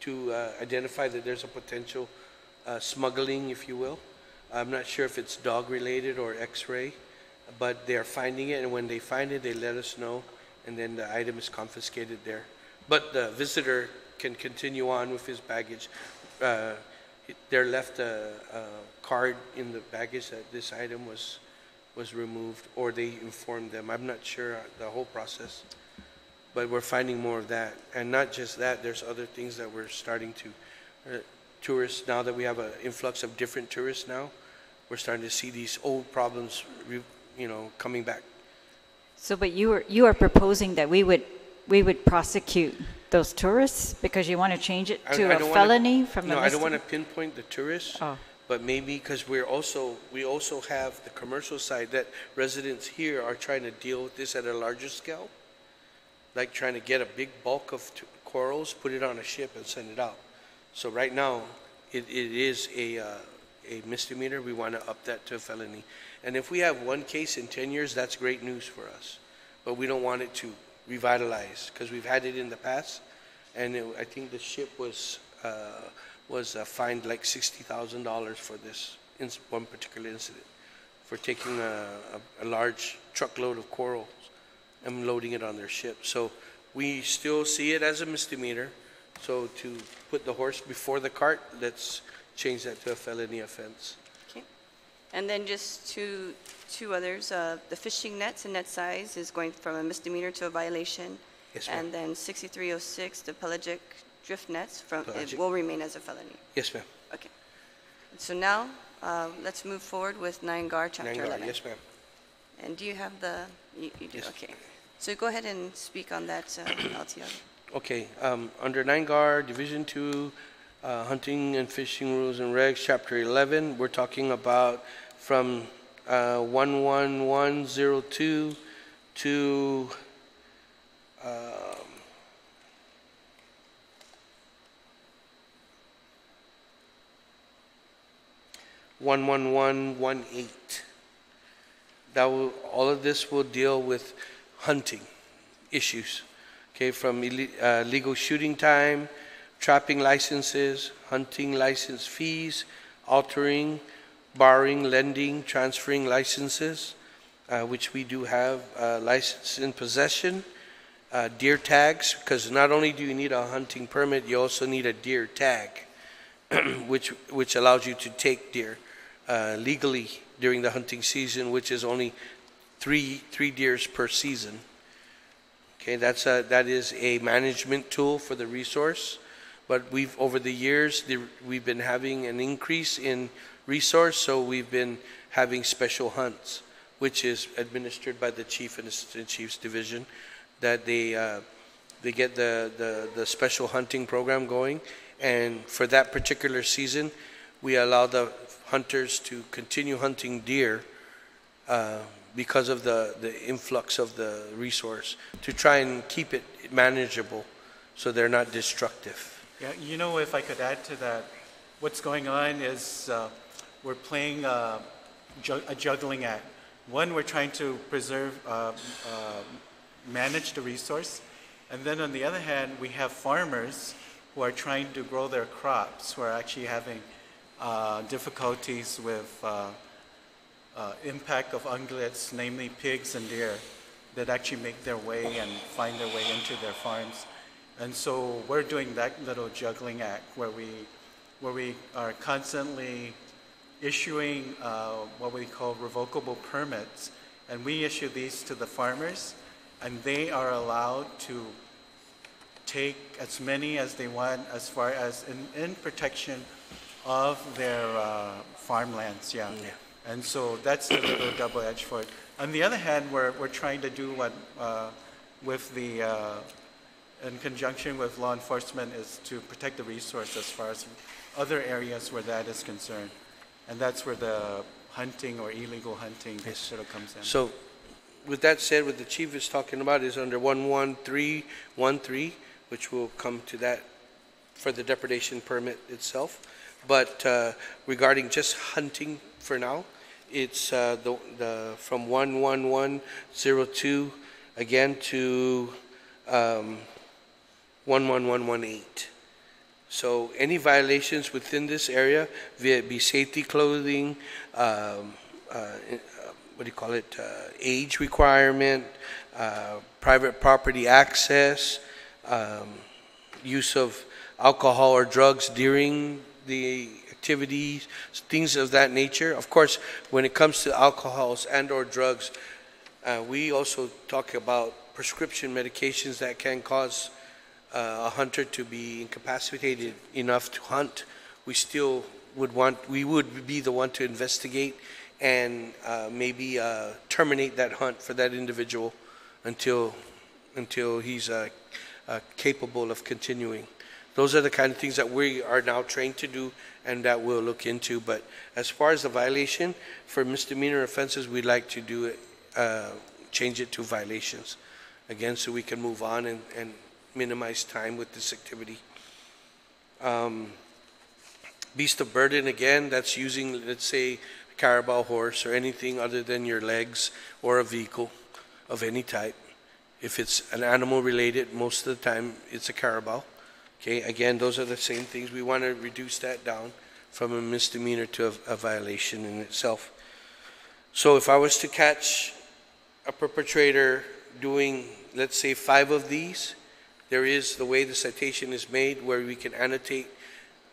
to uh, identify that there's a potential uh, smuggling, if you will. I'm not sure if it's dog-related or X-ray, but they're finding it, and when they find it, they let us know, and then the item is confiscated there. But the visitor can continue on with his baggage. Uh, They're left a, a card in the baggage that this item was, was removed, or they informed them. I'm not sure the whole process, but we're finding more of that. And not just that, there's other things that we're starting to, uh, tourists, now that we have an influx of different tourists now, we're starting to see these old problems, you know, coming back. So, but you are, you are proposing that we would, we would prosecute those tourists because you want to change it I- to I a don't wanna- felony from a No, I don't want to misdemeanor? pinpoint the tourists, Oh. but maybe because we're also, we also have the commercial side that residents here are trying to deal with this at a larger scale, like trying to get a big bulk of t- corals, put it on a ship and send it out. So right now, it, it is a, uh, a misdemeanor. We want to up that to a felony. And if we have one case in 10 years, that's great news for us. But we don't want it to revitalize because we've had it in the past. And it, I think the ship was, uh, was uh, fined like $60,000 for this in one particular incident for taking a, a, a large truckload of corals and loading it on their ship. So we still see it as a misdemeanor. So to put the horse before the cart, let's change that to a felony offense. And then just two, two others, uh, the fishing nets and net size is going from a misdemeanor to a violation. Yes, ma'am. And then 6306, the pelagic drift nets from, it will remain as a felony. Yes, ma'am. Okay. So now, uh, let's move forward with nine GAR, Chapter Nine GAR, 11. yes, ma'am. And do you have the, you you do, Yes. okay. So go ahead and speak on that, uh, LTO. Okay, um, under nine GAR, Division Two, uh, hunting and fishing rules and regs, Chapter eleven, we're talking about from, uh, one one one zero two to, um, one one one one eight. That will, all of this will deal with hunting issues okay, from uh, legal shooting time, trapping licenses, hunting license fees, altering, borrowing, lending, transferring licenses, uh, which we do have uh, license in possession, uh, deer tags, because not only do you need a hunting permit, you also need a deer tag, which which allows you to take deer uh, legally during the hunting season, which is only three three deers per season. Okay, that's a, that is a management tool for the resource, but we've, over the years, the, we've been having an increase in resource, so we've been having special hunts, which is administered by the chief and assistant chief's division, that they, uh, they get the, the, the special hunting program going, and for that particular season, we allow the hunters to continue hunting deer, uh, because of the, the influx of the resource, to try and keep it manageable so they're not destructive. Yeah, you know, if I could add to that, what's going on is uh, we're playing uh, ju- a juggling act. One, we're trying to preserve, uh, uh, manage the resource, and then on the other hand, we have farmers who are trying to grow their crops, who are actually having uh, difficulties with impact of ungulates, namely pigs and deer, that actually make their way and find their way into their farms. And so we're doing that little juggling act where we, where we are constantly issuing uh, what we call revocable permits. And we issue these to the farmers, and they are allowed to take as many as they want as far as in, in protection of their uh, farmlands, yeah. Yeah. And so that's the little double edge for it. On the other hand, we're, we're trying to do what, uh, with the, uh, in conjunction with law enforcement, is to protect the resource as far as other areas where that is concerned. And that's where the hunting or illegal hunting Yes. sort of comes in. So with that said, what the chief is talking about is under 11313, which will come to that for the depredation permit itself. But uh, regarding just hunting for now, it's uh, the, the, from 11102 again to um, 11118. So any violations within this area, be it be safety clothing, um, uh, uh, what do you call it, uh, age requirement, uh, private property access, um, use of alcohol or drugs during the activities, things of that nature. Of course, when it comes to alcohols and/or drugs, uh, we also talk about prescription medications that can cause a hunter to be incapacitated enough to hunt. We still would want, we would be the one to investigate and uh, maybe uh, terminate that hunt for that individual until, until he's uh, uh, capable of continuing. Those are the kind of things that we are now trained to do and that we'll look into. But as far as the violation, for misdemeanor offenses, we'd like to do it, uh, change it to violations. Again, so we can move on and, and minimize time with this activity. Um, Beast of burden, again, that's using, let's say, a carabao horse or anything other than your legs or a vehicle of any type. If it's an animal related, most of the time it's a carabao. Okay, again, those are the same things. We want to reduce that down from a misdemeanor to a, a violation in itself. So if I was to catch a perpetrator doing, let's say, five of these, there is the way the citation is made where we can annotate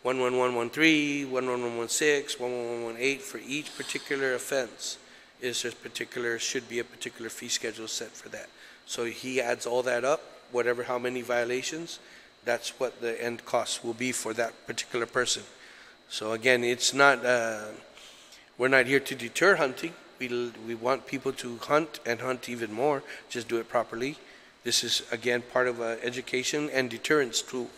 11113, 11116, 11118 for each particular offense. Is there particular, should be a particular fee schedule set for that. So he adds all that up, whatever, how many violations, that's what the end cost will be for that particular person. So again, it's not, uh, we're not here to deter hunting. We, we want people to hunt and hunt even more, just do it properly. This is, again, part of a education and deterrence tool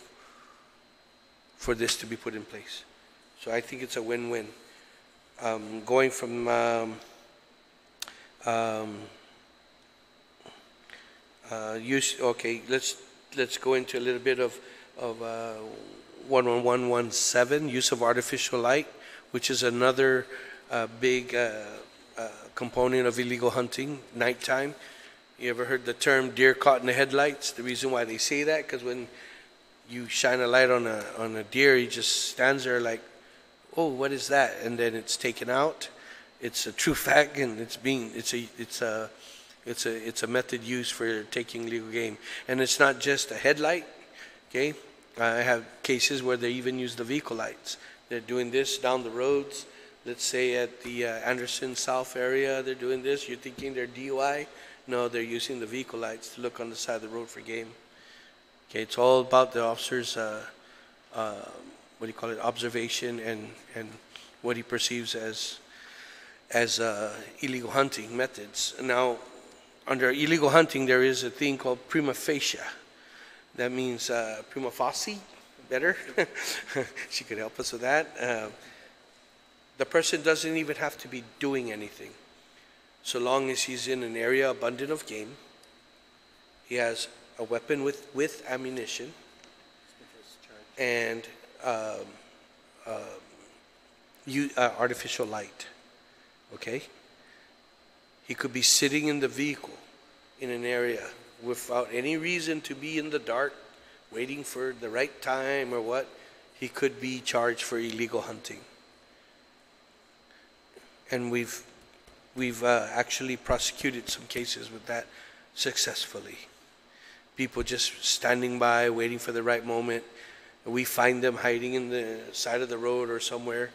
for this to be put in place. So I think it's a win-win. Um, Going from um, um, uh, use, okay, let's, let's go into a little bit of, of uh, 11117, use of artificial light, which is another uh, big uh, uh, component of illegal hunting, nighttime. You ever heard the term deer caught in the headlights? The reason why they say that, because when you shine a light on a, on a deer, he just stands there like, oh, what is that? And then it's taken out. It's a true fact, and it's being, it's a, it's a, it's a, it's a method used for taking legal game. And it's not just a headlight, okay? I have cases where they even use the vehicle lights. They're doing this down the roads. Let's say at the uh, Anderson South area, they're doing this. You're thinking they're DUI? No, they're using the vehicle lights to look on the side of the road for game. Okay, it's all about the officer's, uh, uh, what do you call it, observation and, and what he perceives as, as uh, illegal hunting methods. Now, under illegal hunting, there is a thing called prima facie. That means uh, prima facie, better. she could help us with that. Uh, the person doesn't even have to be doing anything. So long as he's in an area abundant of game, he has a weapon with, with ammunition, and um, um, you, uh, artificial light. Okay? He could be sitting in the vehicle in an area without any reason to be in the dark, waiting for the right time or what. He could be charged for illegal hunting. And we've, we've uh, actually prosecuted some cases with that successfully. People just standing by, waiting for the right moment. We find them hiding in the side of the road or somewhere,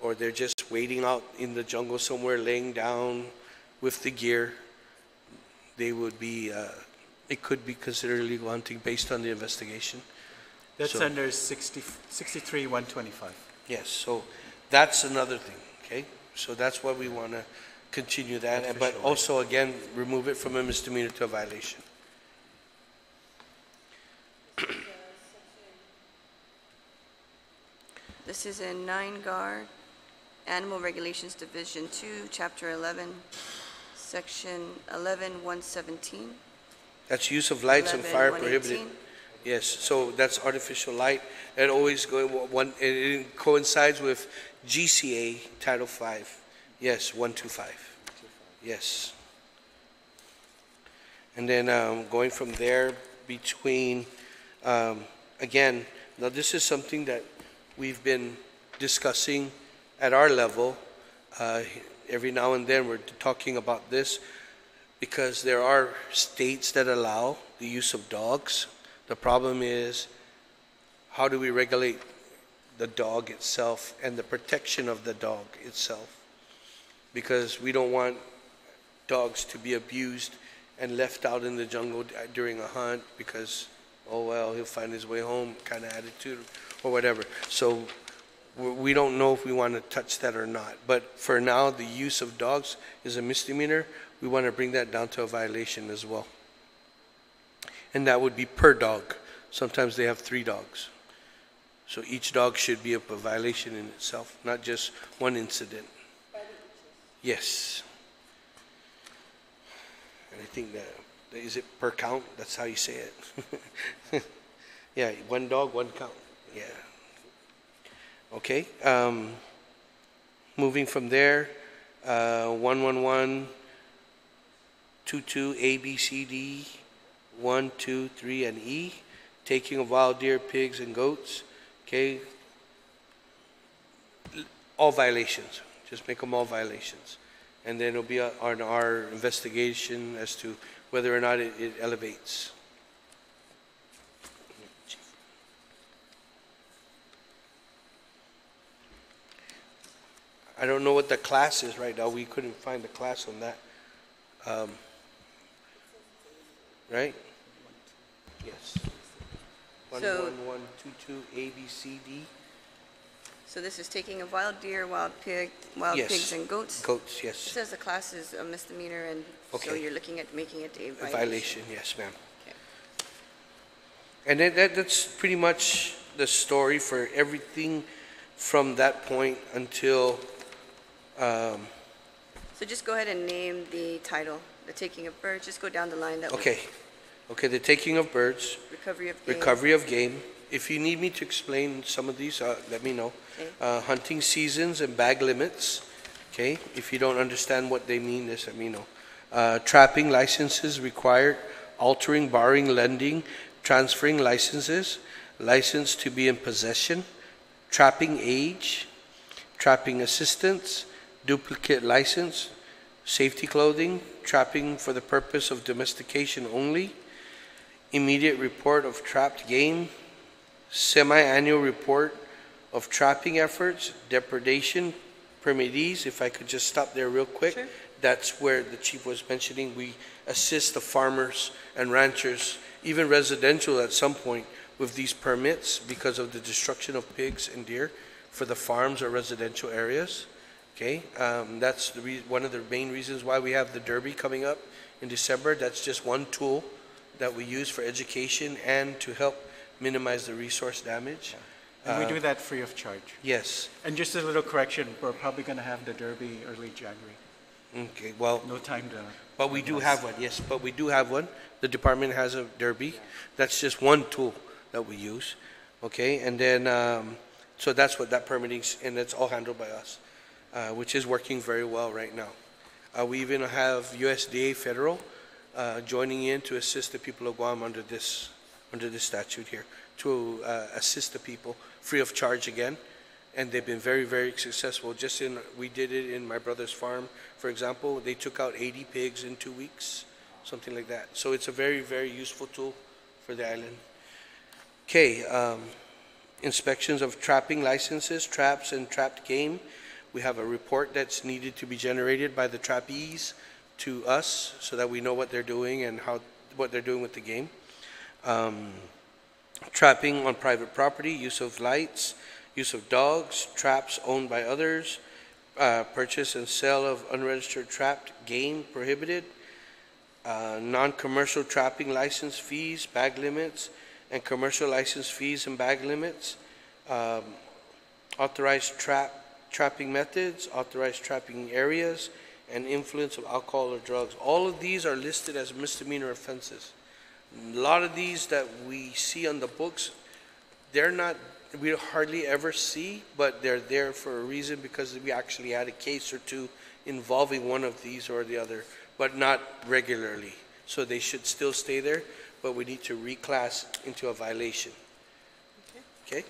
or they're just waiting out in the jungle somewhere, laying down with the gear. They would be, uh, it could be considered illegal hunting based on the investigation. That's So- under 60 63, 125. Yes, so that's another thing, okay? So that's why we want to continue that, and- but also, again, remove it from a misdemeanor to a violation. This is in 9 GAR, Animal Regulations Division 2, Chapter 11, Section 11117. That's use of lights and fire prohibited. Yes, so that's artificial light. It always go, one, it- it coincides with GCA Title V. Yes, 125. Yes. And then um, going from there between, um, again, now this is something that we've been discussing at our level. Uh, Every now and then, we're talking about this because there are states that allow the use of dogs. The problem is, how do we regulate the dog itself and the protection of the dog itself? Because we don't want dogs to be abused and left out in the jungle during a hunt because, oh, well, he'll find his way home kind of attitude or whatever. So we don't know if we want to touch that or not. But for now, the use of dogs is a misdemeanor. We want to bring that down to a violation as well. And that would be per dog. Sometimes they have three dogs. So each dog should be a violation in itself, not just one incident. Yes. And I think that, is it per count? That's how you say it. Yeah, one dog, one count. Yeah. Okay, um, moving from there, uh, 111, 22, A, B, C, D, 1, 2, 3, and E, taking of wild deer, pigs, and goats, okay? All violations, just make them all violations. And then it'll be on our investigation as to whether or not it it elevates. I don't know what the class is right now. We couldn't find the class on that. Um, Right? Yes. So- 11122 A, B, C, D. So this is taking of wild deer, wild pig, wild Yes. pigs and goats? Goats, It yes. says the class is a misdemeanor and so Okay. you're looking at making it a A violation. violation, yes, ma'am. Okay. And that, that, that's pretty much the story for everything from that point until, um, So just go ahead and name the title, the taking of birds, just go down the line. That would- okay. Okay, the taking of birds, Recovery of game. recovery of game. If you need me to explain some of these, uh, let me know. Uh, hunting seasons and bag limits, okay? If you don't understand what they mean, just let me know. Uh, trapping licenses required, altering, borrowing, lending, transferring licenses, license to be in possession, trapping age, trapping assistance, duplicate license, safety clothing, trapping for the purpose of domestication only, immediate report of trapped game, semi-annual report of trapping efforts, depredation, permittees, if I could just stop there real quick. Sure. That's where the chief was mentioning, we assist the farmers and ranchers, even residential at some point, with these permits because of the destruction of pigs and deer for the farms or residential areas. Okay, um, that's one of the main reasons why we have the Derby coming up in December. That's just one tool that we use for education and to help minimize the resource damage. And we Uh, do that free of charge. Yes, And just a little correction, we're probably going to have the Derby early January. okay, well, No time to. but we do have one, yes, but we do have one. The department has a Derby. That's just one tool that we use, okay? And then, um, so that's what that permitting, and it's all handled by us, uh, which is working very well right now. Uh, we even have USDA federal, uh, joining in to assist the people of Guam under this, under this statute here, to, uh, assist the people free of charge again. And they've been very, very successful. Just in, we did it in my brother's farm, for example. They took out 80 pigs in two weeks, something like that. So it's a very, very useful tool for the island. Okay, um, inspections of trapping licenses, traps and trapped game. We have a report that's needed to be generated by the trappees to us so that we know what they're doing and how, what they're doing with the game. Um, trapping on private property, use of lights, use of dogs, traps owned by others, uh, purchase and sale of unregistered trapped game prohibited, uh, non-commercial trapping license fees, bag limits, and commercial license fees and bag limits, um, authorized trap, trapping methods, authorized trapping areas, and influence of alcohol or drugs. All of these are listed as misdemeanor offenses. A lot of these that we see on the books, they're not, we hardly ever see, but they're there for a reason because we actually had a case or two involving one of these or the other, but not regularly. So they should still stay there, but we need to reclass into a violation. Okay?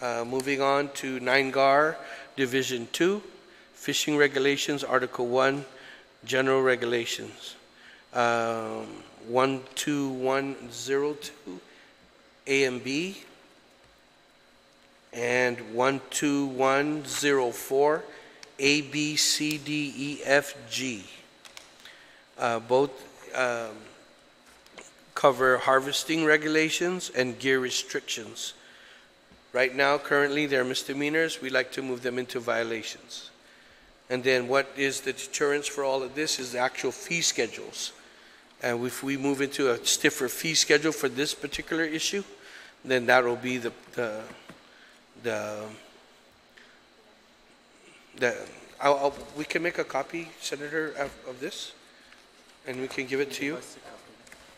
Uh, moving on to nine GAR, Division Two, Fishing Regulations, Article One, General Regulations. Um, 12102 A and B, and 12104 A, B, C, D, E, F, G. Uh, Both um, cover harvesting regulations and gear restrictions. Right now, currently, they're misdemeanors. We like to move them into violations. And then what is the deterrence for all of this is the actual fee schedules. And if we move into a stiffer fee schedule for this particular issue, then that'll be the, the, the, the I'll, I'll, we can make a copy, Senator, of, of this, and we can give it to you.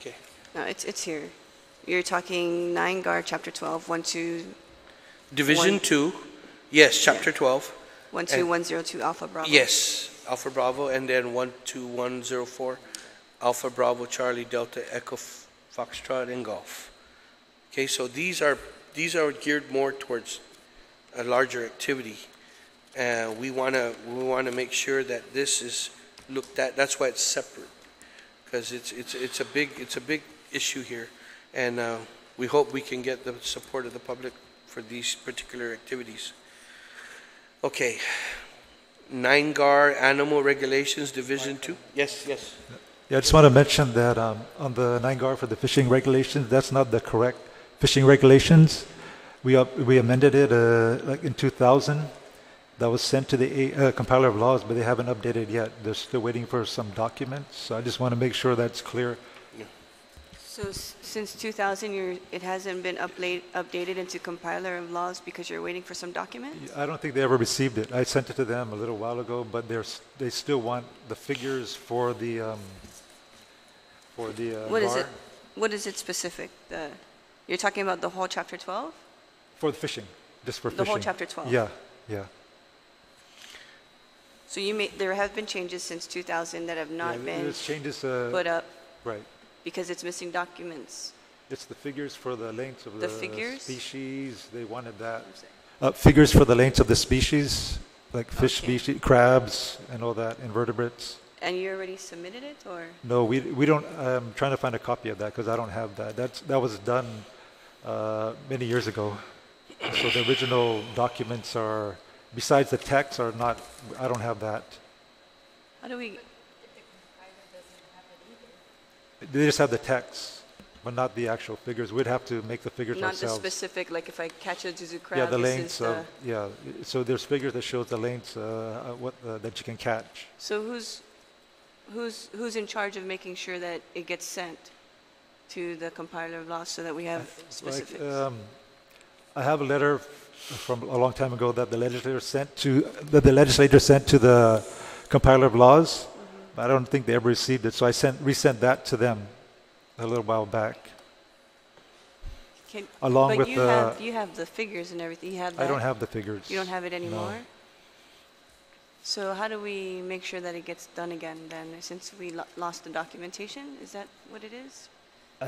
Okay. No, it's, it's here. You're talking 9 GAR, Chapter 12, 1, 2. Division one, 2, yes, Chapter yeah. 12. 12102 Alpha Bravo. Yes, Alpha Bravo, and then 12104 Alpha Bravo, Charlie Delta, Echo Foxtrot, and Golf. Okay, so these are, these are geared more towards a larger activity. And we want to, we want to make sure that this is looked at, that's why it's separate. Because it's, it's, it's a big, it's a big issue here. And uh, we hope we can get the support of the public for these particular activities. Okay. Nine GAR Animal Regulations, Division Two? Yes, yes. Yeah, I just want to mention that um, on the 9GAR for the fishing regulations, that's not the correct fishing regulations. We, up, we amended it uh, like in 2000. That was sent to the uh, compiler of laws, but they haven't updated yet. They're still waiting for some documents. So I just want to make sure that's clear. So s- since 2000, you're, it hasn't been updated into compiler of laws because you're waiting for some documents? I don't think they ever received it. I sent it to them a little while ago, but they're, s- they still want the figures for the, um, for the uh, What is it? What is it specific? The, you're talking about the whole chapter 12? For the fishing, just for The fishing. whole chapter 12? Yeah, yeah. So you made, there have been changes since 2000 that have Yeah, not been There's changes, uh, put up right. because it's missing documents. It's the figures for the lengths of The the figures? species. They wanted that. Uh, figures for the lengths of the species, like fish Okay. species, crabs, and all that, invertebrates. And you already submitted it, or? No, we, we don't, I'm trying to find a copy of that because I don't have that. That's, that was done uh, many years ago. So the original documents are, besides the text, are not, I don't have that. How do we, They just have the text, but not the actual figures. We'd have to make the figures not the ourselves. specific, like if I catch a zuzu crab, Yeah, the this is lengths the... of, yeah, so there's figures that shows the lengths, uh, uh, what, uh, that you can catch. So who's, who's, who's in charge of making sure that it gets sent to the compiler of laws so that we have Like, specifics? um, I have a letter from a long time ago that the legislator sent to, that the legislator sent to the compiler of laws, but I don't think they ever received it, so I sent, resent that to them a little while back. Can- along but with you the- have, you have the figures and everything, you have that? I don't have the figures. You don't have it No. Anymore? So how do we make sure that it gets done again then, since we lo- lost the documentation? Is that what it is?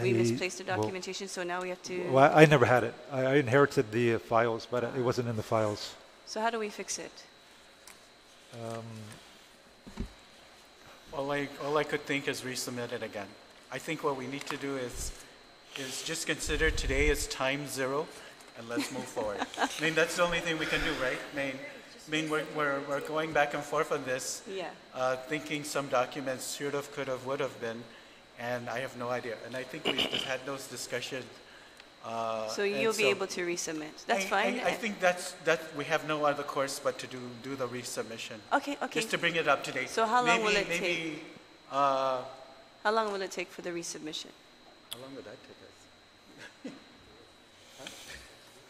We I- misplaced the well, documentation, so now we have to... Well, I I never had it. I I inherited the uh, files, but it wasn't in the files. So how do we fix it? Um, All I, all I could think is resubmit it again. I think what we need to do is, is just consider today as time zero, and let's move forward. I mean, that's the only thing we can do, right? I mean, I mean, we're, we're, we're going back and forth on this, Yeah. uh, thinking some documents should have, could have, would have been, and I have no idea. And I think we've just had those discussions. uh, So you'll be so- able to resubmit? That's I- fine? I, I think that's, that, we have no other course but to do, do the resubmission. Okay, okay. Just to bring it up to date. So how long will Maybe- it take? Maybe, uh, How long will it take for the resubmission? how long would that take us?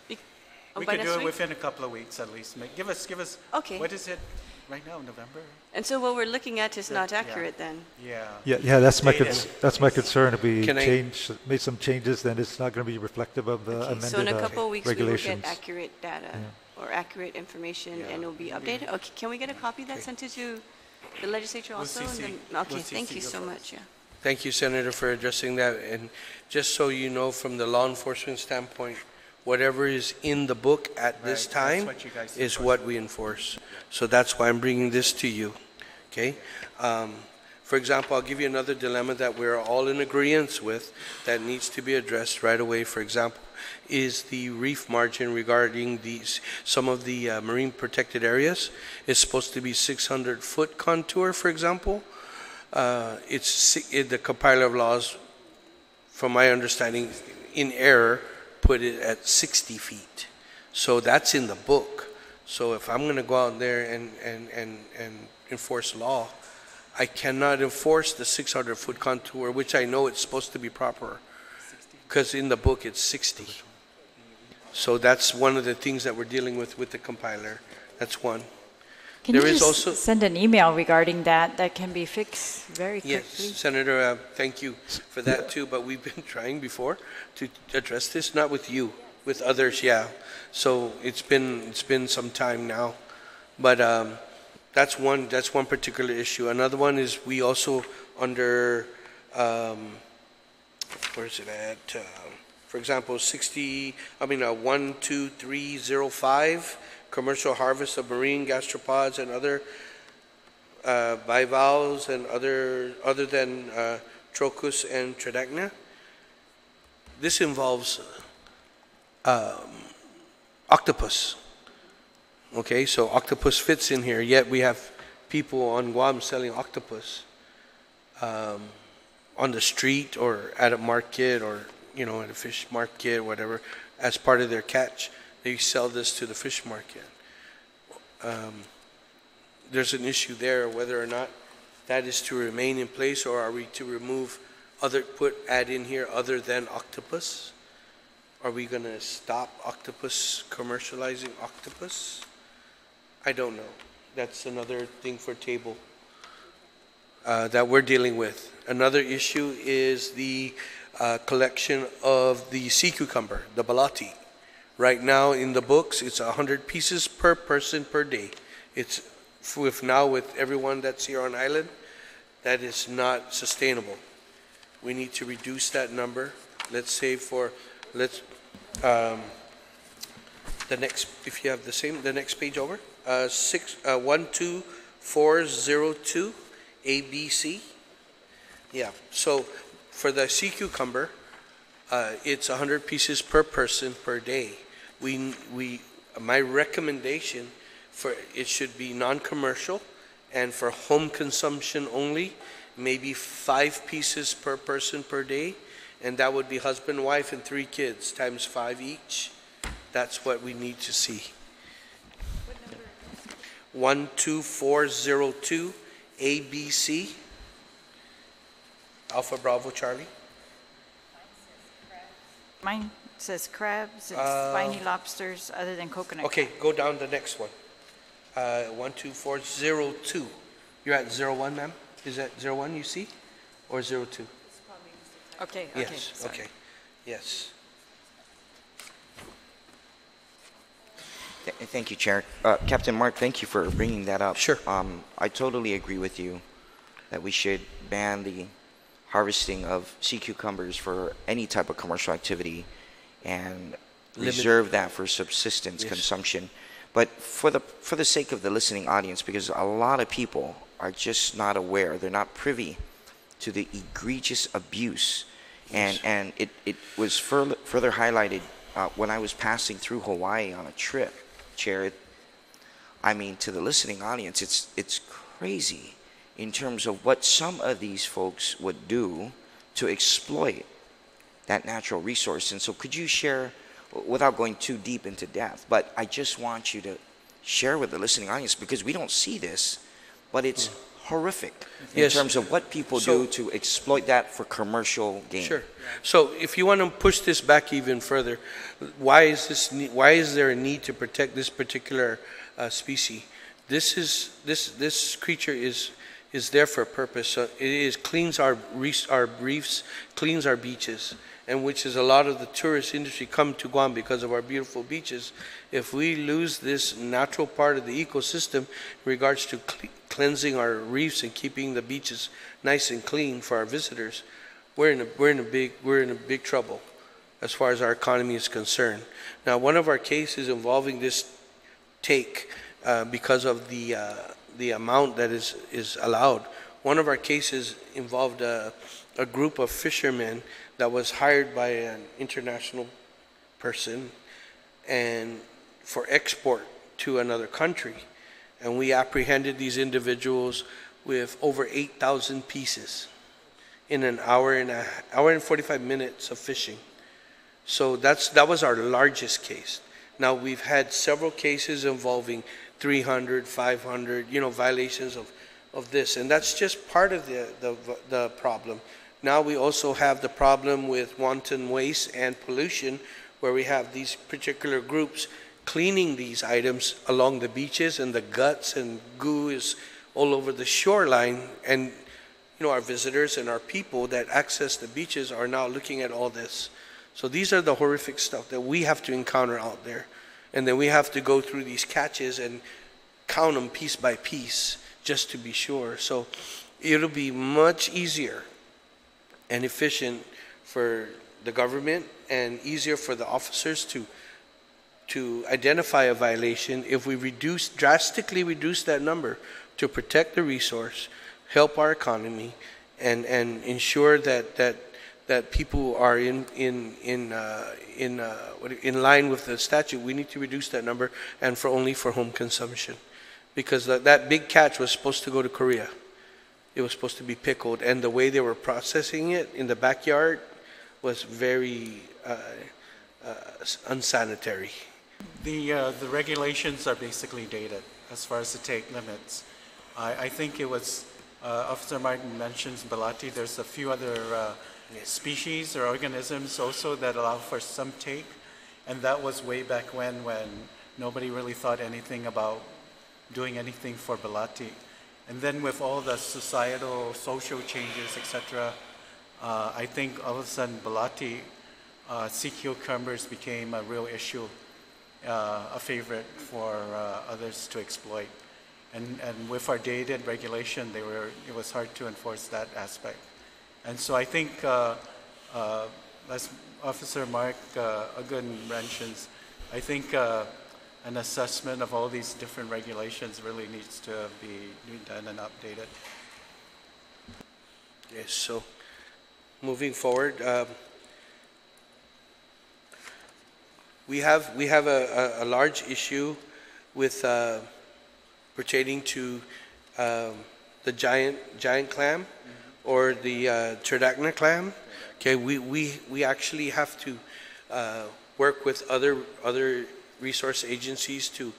Be- oh, We by could do it week? within a couple of weeks at least. Give us, give us, Okay. what is it right now, November? And so what we're looking at is not Yeah. accurate then? Yeah. Yeah, yeah, that's my, cons- that's my concern. If we Can I- change, made some changes, then it's not going to be reflective of the Okay, So in amended a uh, couple of weeks, we will get accurate data or accurate information Yeah. and it will be updated? Okay, can we get a copy that's sent to the legislature We'll also? and CC then- we'll Okay, thank CC you you so folks. much, yeah. Thank you, Senator, for addressing that. And just so you know, from the law enforcement standpoint, whatever is in the book at this Right, that's time what is what we enforce. So that's why I'm bringing this to you, okay? Um, For example, I'll give you another dilemma that we're all in agreement with that needs to be addressed right away, for example, is the reef margin regarding these, some of the uh, marine protected areas. It's supposed to be 600-foot contour, for example. Uh, It's, it- the compiler of laws, from my understanding, in error, put it at 60 feet. So that's in the book. So if I'm going to go out there and, and, and, and enforce law, I cannot enforce the 600-foot contour, which I know it's supposed to be proper, because in the book it's 60. So that's one of the things that we're dealing with with the compiler. That's one. Can you There is just also- send an email regarding that? That can be fixed very Yes, quickly. Yes, Senator, uh, thank you for that too, but we've been trying before to address this, not with you, with others, yeah. So it's been, it's been some time now. But um, that's one, that's one particular issue. Another one is we also under, um, where is it at? Uh, For example, 60, I mean, uh, 12305, commercial harvest of marine gastropods and other uh, bivalves and other, other than uh, Trochus and Tridacna. This involves um, octopus. Okay, so octopus fits in here, yet we have people on Guam selling octopus um, on the street or at a market or you know, at a fish market whatever, as part of their catch, they sell this to the fish market. Um, There's an issue there, whether or not that is to remain in place, or are we to remove other, put, add in here, other than octopus? Are we gonna stop octopus, commercializing octopus? I don't know. That's another thing for table uh, that we're dealing with. Another issue is the uh, collection of the sea cucumber, the balati. Right now, in the books, it's 100 pieces per person per day. It's, with now with everyone that's here on island, that is not sustainable. We need to reduce that number. Let's say for, let's, um, the next, if you have the same, the next page over, uh, six, uh, one, two, four, zero, two, ABC. Yeah, so for the sea cucumber, uh, it's 100 pieces per person per day. We, we, my recommendation for, it should be non-commercial and for home consumption only, maybe five pieces per person per day. And that would be husband, wife, and three kids, times five each. That's what we need to see. 12402 ABC. Alpha Bravo Charlie. Mine says crabs and Uh, spiny lobsters other than coconut. Okay, go down the next one. Uh, 12402. You're at 01, ma'am? Is that 01 you see? Or 02? Okay, okay. Yes, sorry. okay. Yes. Th- Thank you, Chair. Uh, Captain Mark, thank you for bringing that up. Sure. Um, I totally agree with you that we should ban the harvesting of sea cucumbers for any type of commercial activity and Limit- reserve that for subsistence Yes. consumption. But for the for the sake of the listening audience, because a lot of people are just not aware, they're not privy to the egregious abuse, and and it, it was further further highlighted uh, when I was passing through Hawaii on a trip, Chair. I mean, to the listening audience, it's it's crazy in terms of what some of these folks would do to exploit that natural resource. And so, could you share, without going too deep into depth, but I just want you to share with the listening audience because we don't see this, but it's horrific in Yes. terms of what people So- do to exploit that for commercial gain. Sure. So if you want to push this back even further, why is this, why is there a need to protect this particular uh, species? This is, this, this creature is, is there for a purpose. So It is, cleans our reefs, our reefs, cleans our beaches, and which is a lot of the tourist industry come to Guam because of our beautiful beaches. If we lose this natural part of the ecosystem in regards to cle- cleansing our reefs and keeping the beaches nice and clean for our visitors, we're in a, we're in a big, we're in a big trouble as far as our economy is concerned. Now, one of our cases involving this take, uh, because of the, uh, the amount that is, is allowed, one of our cases involved a, a group of fishermen that was hired by an international person and for export to another country. And we apprehended these individuals with over 8,000 pieces in an hour and a hour and 45 minutes of fishing. So that's that was our largest case. Now we've had several cases involving 300, 500, you know, violations of of this, and that's just part of the the the problem. Now we also have the problem with wanton waste and pollution, where we have these particular groups cleaning these items along the beaches, and the guts and goo is all over the shoreline, and you know, our visitors and our people that access the beaches are now looking at all this. So these are the horrific stuff that we have to encounter out there. And then we have to go through these catches and count them piece by piece just to be sure. So it'll be much easier and efficient for the government and easier for the officers to to identify a violation if we reduce drastically reduce that number to protect the resource, help our economy, and and ensure that that that people are in in in uh, in uh, in line with the statute. We need to reduce that number and for only for home consumption, because that, that big catch was supposed to go to Korea. It was supposed to be pickled, and the way they were processing it in the backyard was very uh, uh, unsanitary. The, uh, the regulations are basically dated as far as the take limits. I, I think it was, uh, Officer Martin mentions balati, there's a few other uh, species or organisms also that allow for some take. And that was way back when, when nobody really thought anything about doing anything for balati. And then with all the societal, social changes, et cetera, uh, I think all of a sudden balati uh, sea cucumbers became a real issue, uh, a favorite for uh, others to exploit. And, and with our dated regulation, they were, it was hard to enforce that aspect. And so I think, uh, uh, as Officer Mark uh, Aguon mentions, I think an assessment of all these different regulations really needs to be done and updated. Yes, so moving forward, um, we have, we have a, a, a large issue with uh, pertaining to um, the giant, giant clam or the uh, Tridacna clam. Okay, we, we, we actually have to uh, work with other, other resource agencies to,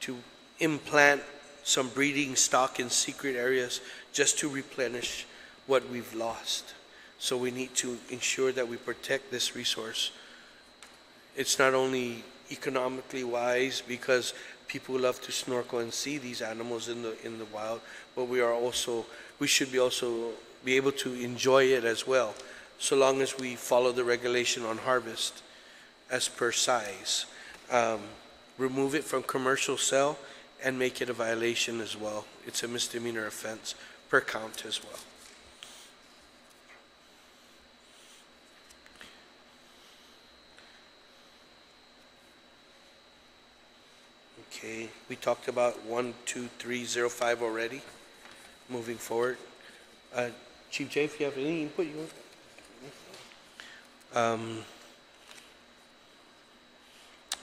to implant some breeding stock in secret areas just to replenish what we've lost. So we need to ensure that we protect this resource. It's not only economically wise because people love to snorkel and see these animals in the in the wild, but we are also we should be also be able to enjoy it as well, so long as we follow the regulation on harvest as per size. Um, remove it from commercial sale and make it a violation as well. It's a misdemeanor offense per count as well. Okay, we talked about one, two, three, zero, five already. Moving forward. Uh, Chief Jay, if you have any input, you want? Um,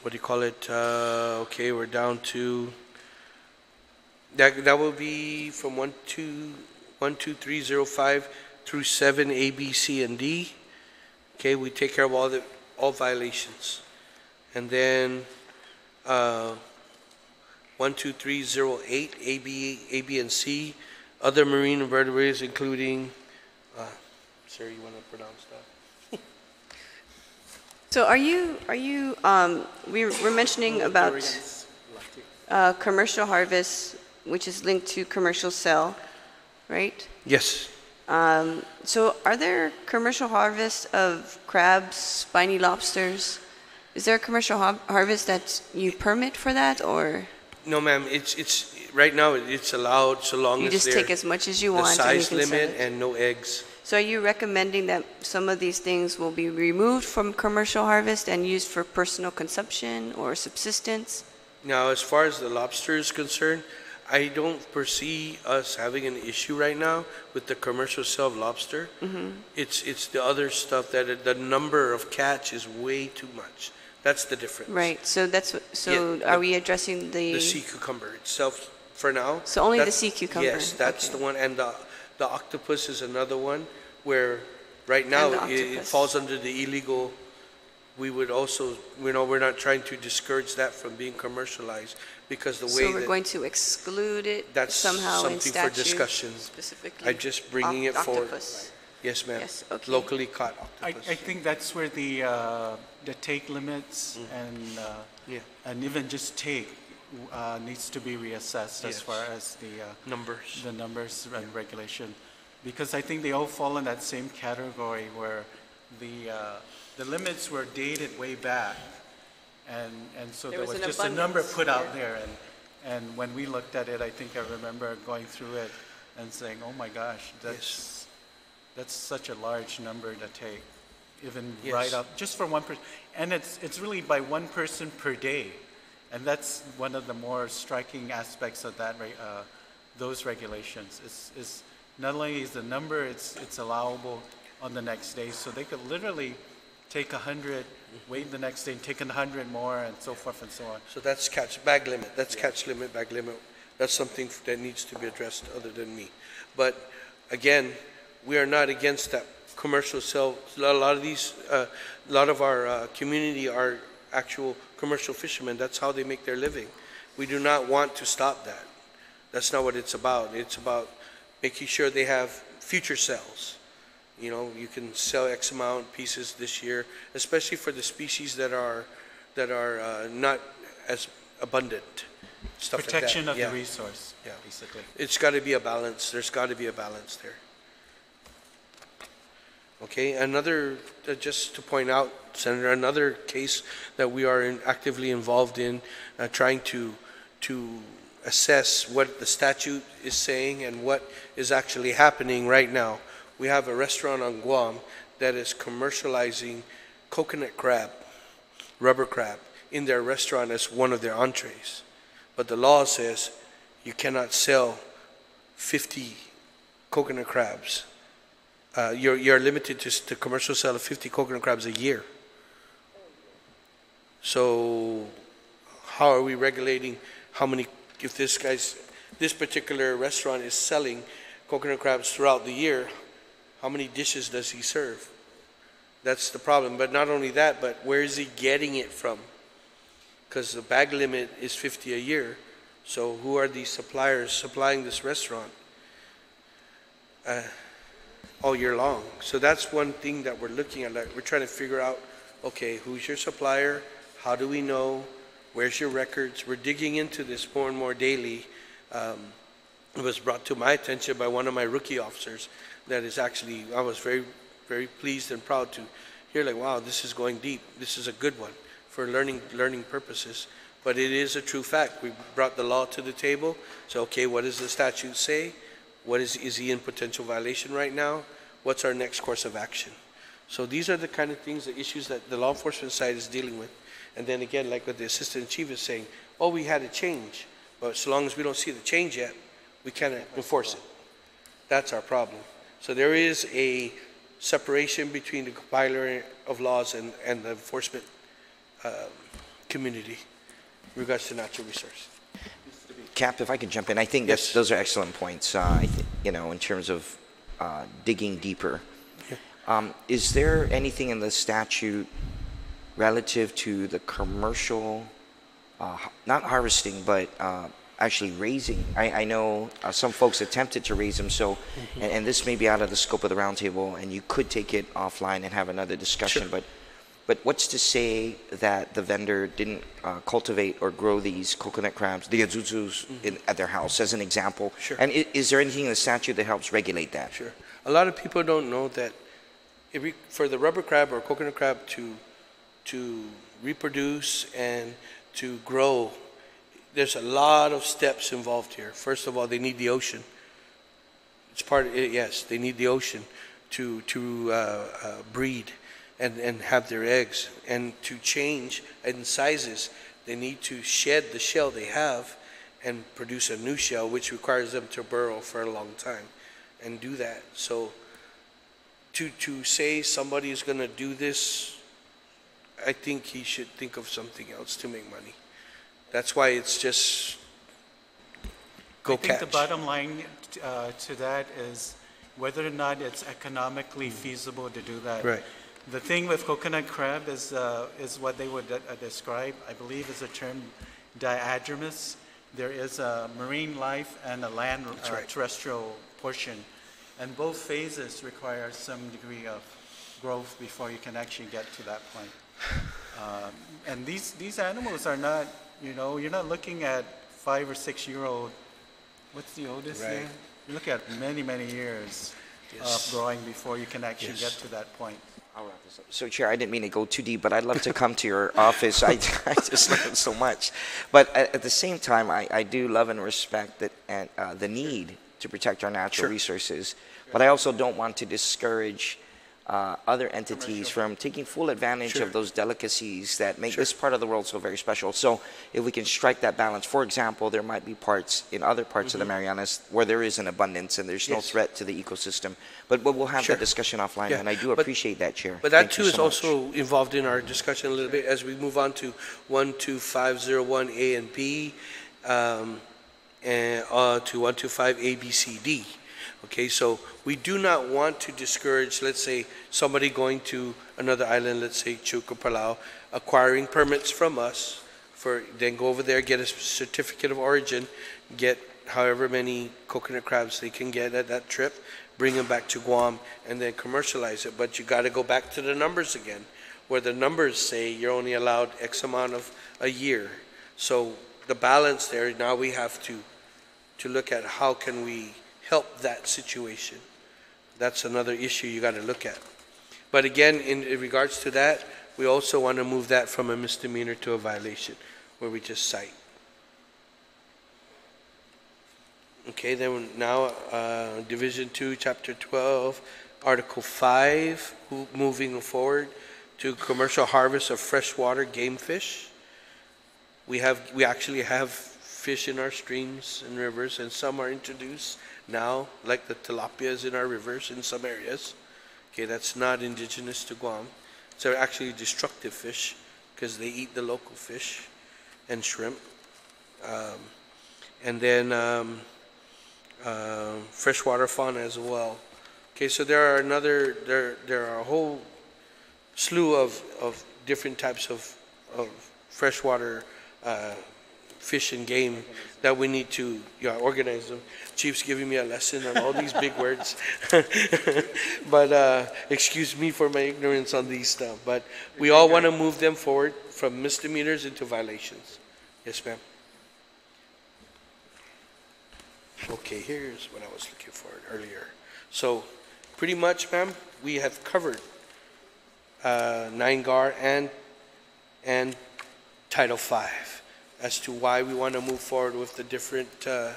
what do you call it? Uh, okay, we're down to, that, that will be from one, two, one, two, three, zero, five through seven, A, B, C, and D. Okay, we take care of all the, all violations. And then, uh, one, two, three, zero, eight, A, B, A, B, and C, other marine invertebrates, including, uh, sir, you want to pronounce that? So are you, are you, um, we we're mentioning about uh, commercial harvest, which is linked to commercial sale, right? Yes. Um, So are there commercial harvests of crabs, spiny lobsters? Is there a commercial har- harvest that you permit for that, or No, ma'am, it's, it's, right now, it's allowed so long you as just take as much as you the want? you size limit it? and no eggs. So are you recommending that some of these things will be removed from commercial harvest and used for personal consumption or subsistence? Now, as far as the lobster is concerned, I don't foresee us having an issue right now with the commercial sale of lobster. Mm-hmm. It's, it's the other stuff that, it- the number of catch is way too much. That's the difference. Right, so that's, what- so Yeah, are the- we addressing the? The sea cucumber itself, for now. So only the sea cucumber, Yes, that's okay. the one, and the, the octopus is another one where, right now, it- it falls under the illegal. We would also, you know, we're not trying to discourage that from being commercialized, because the way So we're that, going to exclude it That's somehow in something for statute? discussion. Specifically? I'm just bringing Oct- it forward. octopus. yes, ma'am. Yes, okay. Locally caught I, octopus. I think that's where the, uh, the take limits and, uh, Yeah, and even just take uh, needs to be reassessed as Yes. far as the, uh, numbers. the numbers and regulation. Because I think they all fall in that same category where the, uh, the limits were dated way back. And, and so There there was was an just a number abundance, put out there. And, and when we looked at it, I think I remember going through it and saying, oh my gosh, that's, that's such a large number to take, even right up, just for one person. And it's, it's really by one person per day. And that's one of the more striking aspects of that, uh, those regulations. Is, is not only is the number, it's, it's allowable on the next day. So they could literally take a hundred, wait the next day and take a hundred more and so forth and so on. So that's catch, bag limit, that's catch limit, bag limit. That's something that needs to be addressed other than me. But again, we are not against that commercial sell, a lot of these, uh, a lot of our uh, community are actual commercial fishermen. That's how they make their living. We do not want to stop that. That's not what it's about. It's about making sure they have future sales. You know, you can sell X amount pieces this year, especially for the species that are, that are uh, not as abundant, stuff like. Protection of the resource, Yeah. basically. It's got to be a balance. There's got to be a balance there. Okay, another, uh, just to point out, Senator, another case that we are in- actively involved in, uh, trying to, to assess what the statute is saying and what is actually happening right now. We have a restaurant on Guam that is commercializing coconut crab, robber crab, in their restaurant as one of their entrees. But the law says you cannot sell 50 coconut crabs. Uh, you're, you're limited to, the commercial sale of 50 coconut crabs a year. So how are we regulating how many, if this guy's, this particular restaurant is selling coconut crabs throughout the year, how many dishes does he serve? That's the problem. But not only that, but where is he getting it from? Because the bag limit is 50 a year. So who are these suppliers supplying this restaurant? Uh, all year long. So that's one thing that we're looking at. Like, we're trying to figure out, okay, who's your supplier? How do we know? Where's your records? We're digging into this more and more daily. Um, it was brought to my attention by one of my rookie officers that is actually, I was very, very pleased and proud to hear like, wow, this is going deep. This is a good one for learning, learning purposes. But it is a true fact. We brought the law to the table. So, okay, what does the statute say? What is, is he in potential violation right now? What's our next course of action? So these are the kind of things, the issues that the law enforcement side is dealing with. And then again, like what the assistant chief is saying, oh, we had a change, but so long as we don't see the change yet, we can't enforce it. That's our problem. So there is a separation between the compiler of laws and, and the enforcement um, community in regards to natural resource. Cap, if I could jump in, I think Yes. those are excellent points, uh, you know, in terms of uh, digging deeper. Um, Is there anything in the statute relative to the commercial, uh, not harvesting, but uh, actually raising? I, I know uh, some folks attempted to raise them, so, Mm-hmm. and and this may be out of the scope of the roundtable, and you could take it offline and have another discussion, Sure. but but what's to say that the vendor didn't uh, cultivate or grow these coconut crabs, the ayuyus, in, at their house, as an example? Sure. And i- is there anything in the statute that helps regulate that? Sure. A lot of people don't know that if we, for the robber crab or coconut crab to, to reproduce and to grow, there's a lot of steps involved here. First of all, they need the ocean. It's part of it, yes, they need the ocean to, to uh, uh, breed and, and have their eggs. And to change in sizes, they need to shed the shell they have and produce a new shell, which requires them to burrow for a long time and do that. So to, to say somebody is going to do this, I think he should think of something else to make money. That's why it's just go I think catch. the bottom line uh, to that is whether or not it's economically feasible to do that. Right. The thing with coconut crab is, uh, is what they would uh, describe, I believe is a term diadromous. There is a marine life and a land uh, right. terrestrial portion. And both phases require some degree of growth before you can actually get to that point. Um, And these, these animals are not, you know, you're not looking at five or six-year-old, what's the oldest Right. there? You look at many, many years of growing before you can actually get to that point. I'll wrap this up. So, Chair, I didn't mean to go too deep, but I'd love to come to your office. I, I just learned so much. But at, at the same time, I, I do love and respect that, and, uh, the need to protect our natural Sure. resources. But I also don't want to discourage uh, other entities from taking full advantage Sure. of those delicacies that make Sure. this part of the world so very special. So, if we can strike that balance, for example, there might be parts in other parts of the Marianas where there is an abundance and there's no Mm-hmm. Threat to the ecosystem. But, but we'll have Sure. that discussion offline, Yeah, and I do but- appreciate that, Chair. But that Thank too you is much. also involved in our discussion a little bit as we move on to 12501A and B, um, and uh, to 125 A, B, C, D. Okay, so we do not want to discourage, let's say, somebody going to another island, let's say Chuuk or Palau, acquiring permits from us for, then go over there, get a certificate of origin, get however many coconut crabs they can get at that trip, bring them back to Guam, and then commercialize it. But you got to go back to the numbers again, where the numbers say you're only allowed X amount of a year. So the balance there, now we have to, to look at how can we help that situation. That's another issue you got to look at. But again, in regards to that, we also want to move that from a misdemeanor to a violation, where we just cite. Okay, then now, uh, Division Two, Chapter twelve, Article five, moving forward to commercial harvest of freshwater game fish. We have, we actually have fish in our streams and rivers, and some are introduced now, like the tilapias in our rivers in some areas. Okay, that's not indigenous to Guam. So they're actually destructive fish because they eat the local fish and shrimp. Um, and then um, uh, freshwater fauna as well. Okay, so there are another there there are a whole slew of, of different types of, of freshwater uh, fish and game that we need to yeah, organize them. Chief's giving me a lesson on all these big words. but uh, excuse me for my ignorance on these stuff. But we all want to move them forward from misdemeanors into violations. Yes, ma'am. Okay, here's what I was looking for earlier. So, pretty much, ma'am, we have covered uh, 9GAR and, and Title V as to why we want to move forward with the different uh,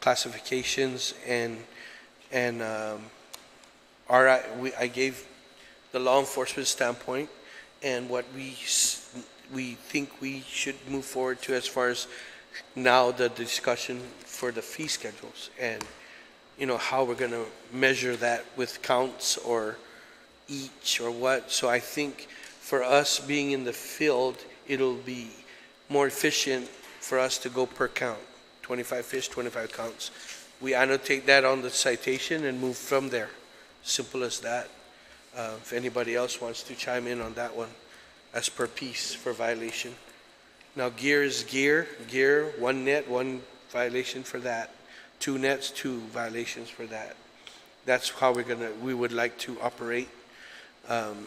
classifications and, and um, our, uh, we, I gave the law enforcement standpoint and what we, we think we should move forward to as far as now the discussion for the fee schedules and, you know, how we're going to measure that with counts or each or what. So I think for us being in the field, it'll be more efficient for us to go per count, 25 fish, 25 counts. We annotate that on the citation and move from there. Simple as that. Uh, If anybody else wants to chime in on that one, as per piece for violation. Now, gear is gear, gear, one net, one violation for that. Two nets, two violations for that. That's how we're gonna, we would like to operate um,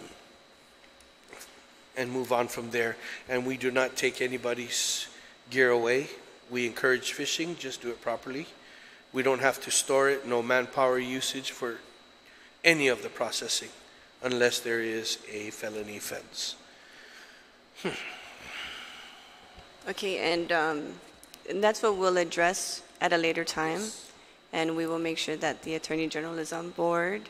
and move on from there. And we do not take anybody's gear away. We encourage fishing, just do it properly. We don't have to store it, no manpower usage for any of the processing unless there is a felony offense. Okay, and, um, and that's what we'll address at a later time. And we will make sure that the Attorney General is on board,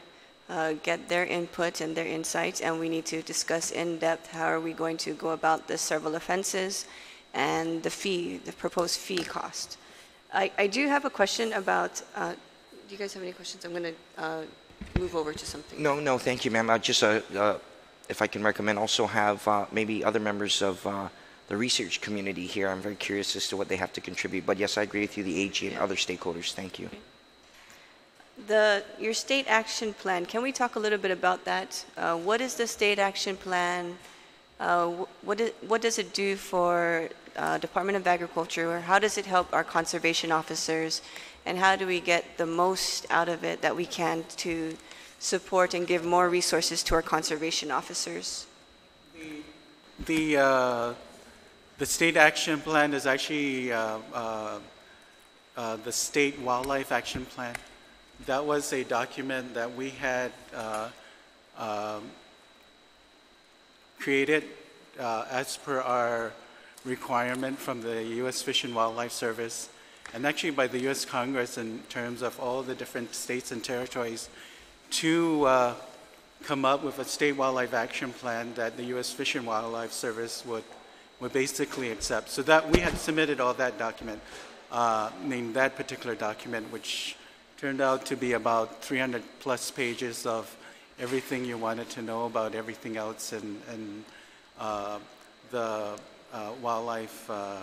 uh, get their input and their insights, and we need to discuss in depth how are we going to go about the several offenses and the fee, the proposed fee cost. I, I do have a question about, uh, do you guys have any questions? I'm going to move over to something. No, no, thank you, ma'am. Uh, Just, uh, uh, if I can recommend, also have uh, maybe other members of uh, the research community here. I'm very curious as to what they have to contribute. But yes, I agree with you, the AG and other stakeholders. Thank you. The, your state action plan, can we talk a little bit about that? Uh, What is the state action plan? Uh, wh- What, does it do for uh, Department of Agriculture? Or how does it help our conservation officers? And how do we get the most out of it that we can to support and give more resources to our conservation officers? The, uh, the state action plan is actually uh, uh, the state wildlife action plan. That was a document that we had uh, um, created uh, as per our requirement from the U.S. Fish and Wildlife Service, and actually by the U.S. Congress in terms of all the different states and territories to uh, come up with a state wildlife action plan that the U.S. Fish and Wildlife Service would, would basically accept. So that, we had submitted all that document, uh, named that particular document, which turned out to be about 300 plus pages of everything you wanted to know about everything else and, and uh, the uh, wildlife uh,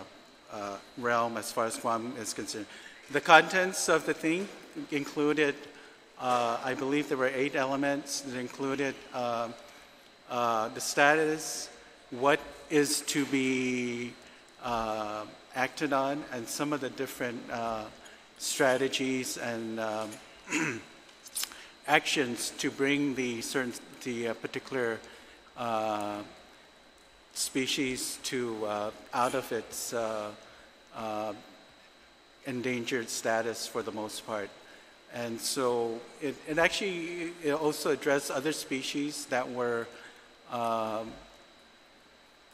uh, realm as far as Guam is concerned. The contents of the thing included Uh, I believe there were eight elements that included uh, the status, what is to be acted on, and some of the different strategies and um, actions to bring the certain the uh, particular uh, species to uh, out of its uh, uh, endangered status for the most part. And so it, it actually it also addressed other species that were um,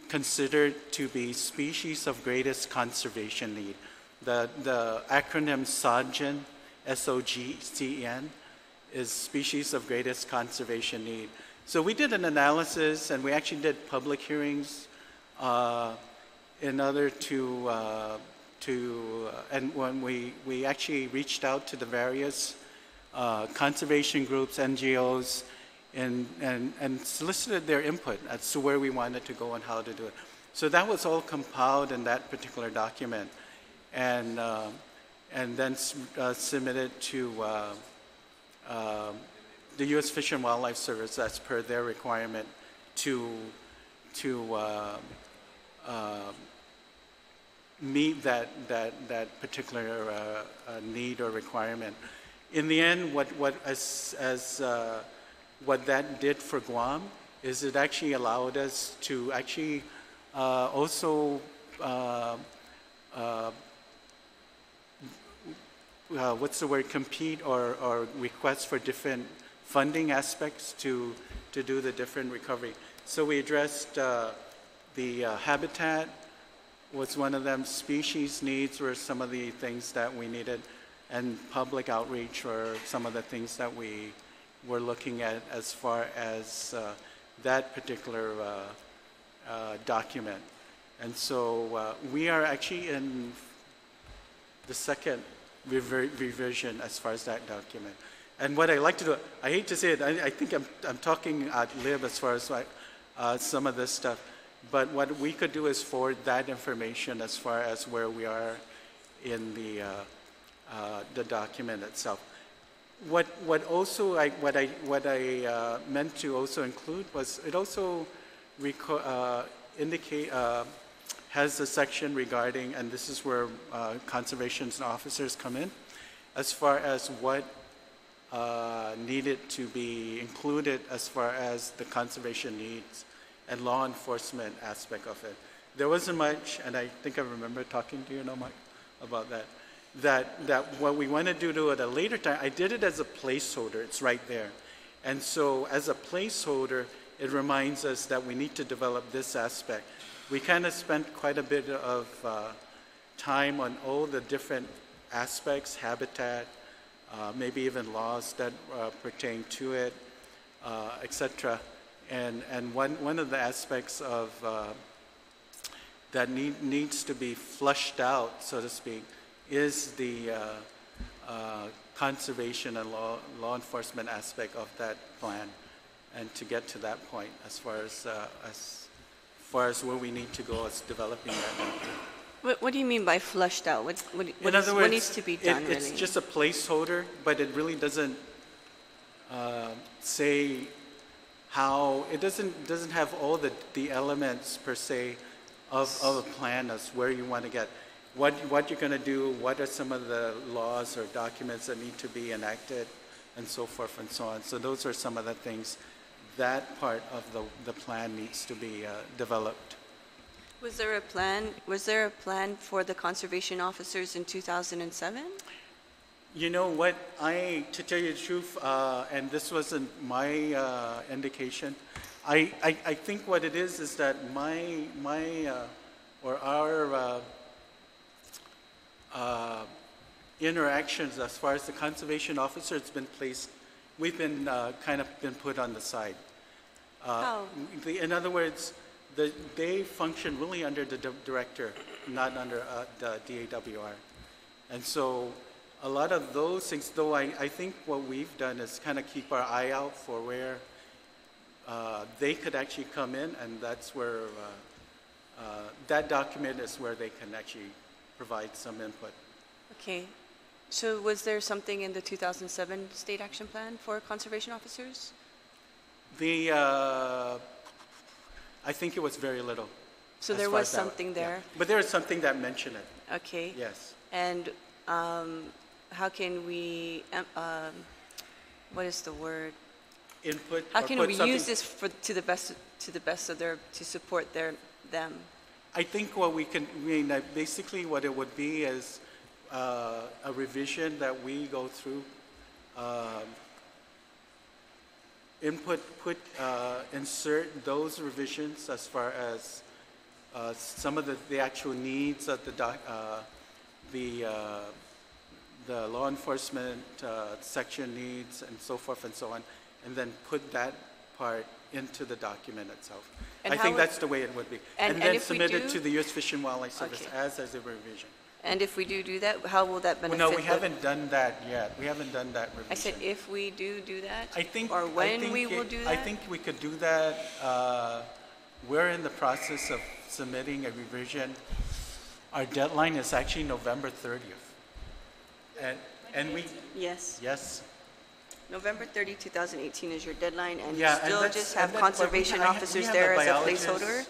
considered to be species of greatest conservation need. The, the acronym SOGCEN, S-O-G-C-E-N, is species of greatest conservation need. So we did an analysis and we actually did public hearings uh, in order to, uh, to uh, and when we, we actually reached out to the various uh, conservation groups, NGOs, and, and, and solicited their input as to where we wanted to go and how to do it. So that was all compiled in that particular document and, uh, and then uh, submitted to uh, uh, the U.S. Fish and Wildlife Service as per their requirement to, to uh, uh, meet that, that, that particular need or requirement. In the end, what, what, as, as, what that did for Guam is it actually allowed us to actually uh, also uh, uh, uh, what's the word, compete or, or request for different funding aspects to, to do the different recovery. So we addressed uh, the uh, habitat was one of them, species needs were some of the things that we needed, and public outreach were some of the things that we were looking at as far as uh, that particular uh, uh, document. And so uh, we are actually in the second revision as far as that document. And what I like to do, I hate to say it, I, I think I'm, I'm talking ad lib as far as like, uh, some of this stuff, but what we could do is forward that information as far as where we are in the, uh, uh, the document itself. What, what also I, what I, what I uh, meant to also include was it also uh, indicate, uh, has a section regarding, and this is where uh, conservation officers come in, as far as what uh, needed to be included as far as the conservation needs and law enforcement aspect of it. There wasn't much, and I think I remember talking to you, no, Mike, about that. That, that what we want to do to at a later time, I did it as a placeholder, it's right there. And so, as a placeholder, it reminds us that we need to develop this aspect. We kind of spent quite a bit of uh, time on all the different aspects, habitat, uh, maybe even laws that uh, pertain to it, uh, etc. And, and one, one of the aspects of uh, that need, needs to be flushed out, so to speak, is the uh, conservation and law, law enforcement aspect of that plan. And to get to that point, as far as, as far as where we need to go as developing that. What, what do you mean by flushed out? What, what, what, is- other what needs to be it- done, It's really? just a placeholder, but it really doesn't uh, say how, it doesn't, doesn't have all the, the elements per se of, of a plan as where you want to get, what, what you're going to do, what are some of the laws or documents that need to be enacted, and so forth and so on. So those are some of the things, that part of the, the plan needs to be uh, developed. Was there a plan, was there a plan for the conservation officers in 2007? You know what? I, to tell you the truth, uh, and this wasn't my uh, indication. I, I, I think what it is is that my my uh, or our uh, uh, interactions as far as the conservation officer has been placed, we've been uh, kind of been put on the side. Uh, How? the- In other words, the, they function really under the di- director, not under uh, the DAWR. And so a lot of those things, though I, I think what we've done is kind of keep our eye out for where uh, they could actually come in, and that's where uh, uh, that document is where they can actually provide some input. Okay. So was there something in the 2007 state action plan for conservation officers? The, uh, I think it was very little. So there was as that- something yeah. there? But there is something that mentioned it, Okay. yes. And um, how can we, um, what is the word? Input. How can we use this for, to the best, to the best of their, to support their, them? I think what we can, I mean, uh, basically what it would be is uh, a revision that we go through. um, Input, put, uh, insert those revisions as far as uh, some of the, the actual needs of the doc, uh, the, uh, the law enforcement uh, section needs and so forth and so on, and then put that part into the document itself. And I think that's the way it would be. And- And and then submit it to the U.S. Fish and Wildlife Service Okay. as, as a revision. And if we do do that, how will that Well, benefit? no, we the- haven't done that yet. We haven't done that revision. I said if we do do that? I think. Or I when think we will it- do I think we could do that. uh, We're in the process of submitting a revision. Our deadline is actually November 30th. And, and we, Yes. yes, November 30, 2018 is your deadline, and you yeah. and still that's- just and have that- but we- conservation I ha- we officers have there as a biologist, placeholder,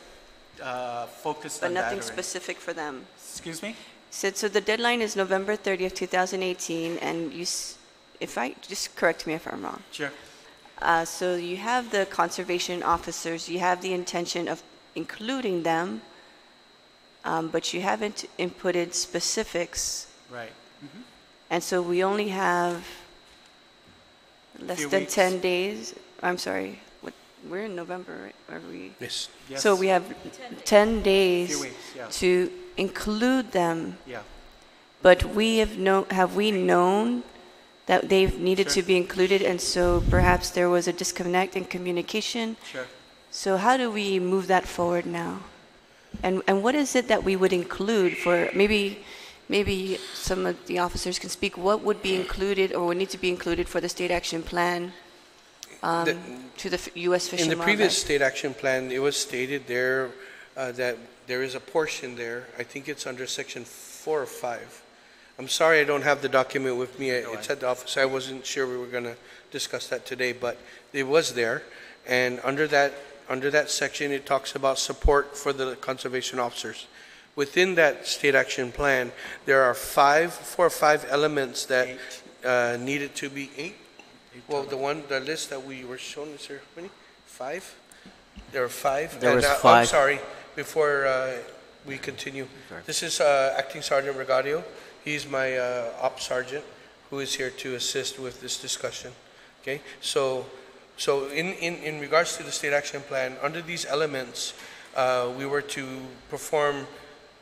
uh, Focused but on that nothing already. specific for them? Excuse me? Said, so the deadline is November 30th, 2018, and you, if I, just correct me if I'm wrong. Sure. Uh, So you have the conservation officers, you have the intention of including them, um, but you haven't inputted specifics, Right. Mhm. and so we only have less Few than weeks. 10 days. I'm sorry, what, we're in November, right? Are we? Yes. Yes. So we have 10 days Few weeks, yeah. to include them, Yeah. but we have no, have we known that they've needed to be included, and so perhaps there was a disconnect in communication? Sure. So how do we move that forward now? And, and what is it that we would include for, maybe, maybe some of the officers can speak, what would be included or would need to be included for the state action plan um, The- to the U.S. Fish In the previous state action plan, it was stated there uh, that there is a portion there, I think it's under section four or five. I'm sorry I don't have the document with me, it's at the office, I wasn't sure we were going to discuss that today, but it was there. And under that, under that section, it talks about support for the conservation officers. Within that state action plan, there are five, four or five elements that uh, needed to be, eight? Well, the one, the list that we were shown, is there, how many? Five? There are five? There And, was uh, I'm sorry, before uh, we continue. This is uh, Acting Sergeant Regadio. He's my uh, op sergeant who is here to assist with this discussion. Okay, so, so in, in, in regards to the state action plan, under these elements, uh, we were to perform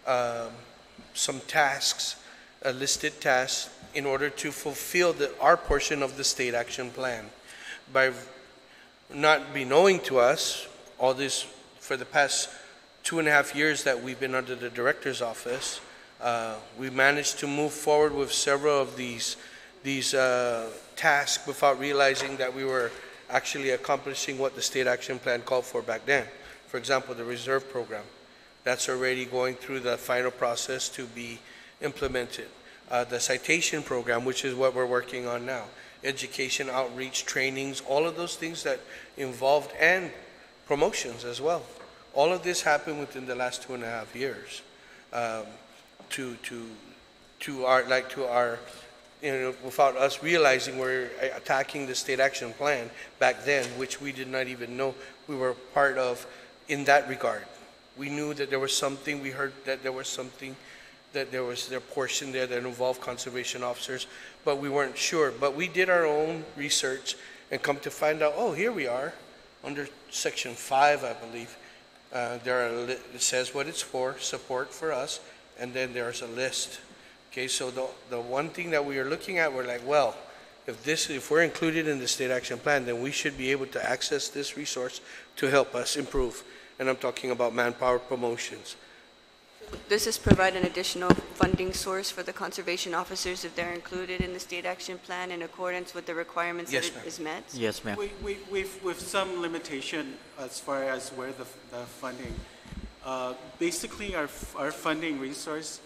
um, some tasks, uh, listed tasks, in order to fulfill the, our portion of the state action plan. By not be knowing to us, all this, for the past two and a half years that we've been under the director's office, uh, we managed to move forward with several of these, these uh, tasks without realizing that we were actually accomplishing what the state action plan called for back then. For example, the reserve program. That's already going through the final process to be implemented. Uh, the citation program, which is what we're working on now. Education, outreach, trainings, all of those things that involved, and promotions as well. All of this happened within the last two and a half years. Um, to, to, to our, like, to our, you know, without us realizing we're attacking the state action plan back then, which we did not even know we were part of in that regard. We knew that there was something, we heard that there was something, that there was their portion there that involved conservation officers, but we weren't sure. But we did our own research and come to find out, oh, here we are, under section five, I believe. Uh, there are, li- it says what it's for, support for us, and then there's a list. Okay, so the, the one thing that we are looking at, we're like, well, if this, if we're included in the state action plan, then we should be able to access this resource to help us improve. And I'm talking about manpower promotions. Does this provide an additional funding source for the conservation officers if they're included in the state action plan in accordance with the requirements that Yes, it ma'am. met? Yes, ma'am. We, we, we've, with some limitation as far as where the, the funding, uh, basically our, our funding resource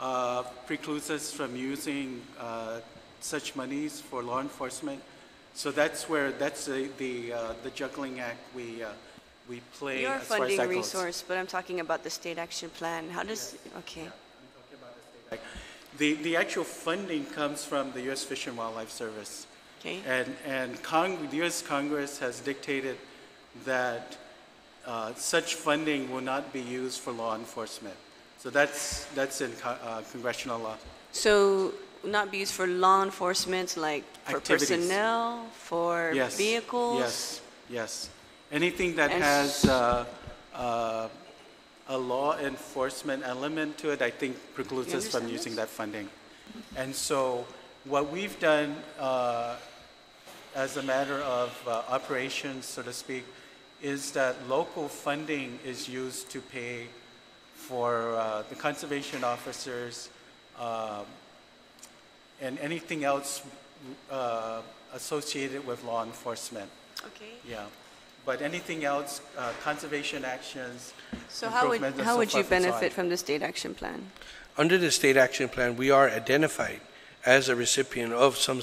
uh, precludes us from using uh, such monies for law enforcement. So that's where, that's the, the uh, the juggling act we, uh, we play Your as far as funding that goes. resource, but I'm talking about the state action plan. How does, okay. The, the actual funding comes from the U.S. Fish and Wildlife Service. Okay. And, and Cong, the U.S. Congress has dictated that uh, such funding will not be used for law enforcement. So that's, that's in co- uh, congressional law. So not be used for law enforcement, like for Activities. personnel, for Yes. vehicles? Yes, yes. Anything that has uh, uh, a law enforcement element to it, I think precludes us from using this? that funding. And so what we've done uh, as a matter of uh, operations, so to speak, is that local funding is used to pay for uh, the conservation officers um, and anything else uh, associated with law enforcement. Okay. Yeah. But anything else, uh, conservation actions, So how would, how would you forth and so on. benefit from the state action plan? Under the state action plan, we are identified as a recipient of some,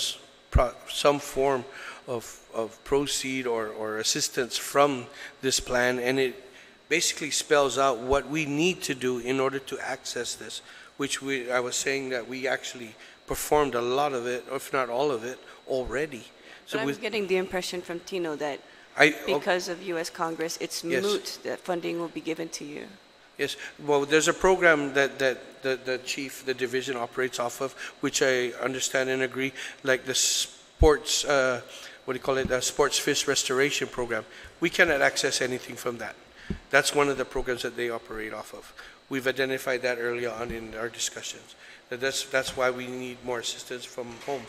some form of, of proceed or, or assistance from this plan, and it basically spells out what we need to do in order to access this, which we, I was saying that we actually performed a lot of it, if not all of it, already. But So I'm with, getting the impression from Tino that I, because of U.S. Congress, it's Yes. moot that funding will be given to you. Yes, well, there's a program that, that the, the chief, the division operates off of, which I understand and agree, like the sports, uh, what do you call it, the sports fish restoration program. We cannot access anything from that. That's one of the programs that they operate off of. We've identified that earlier on in our discussions. That that's, that's why we need more assistance from home.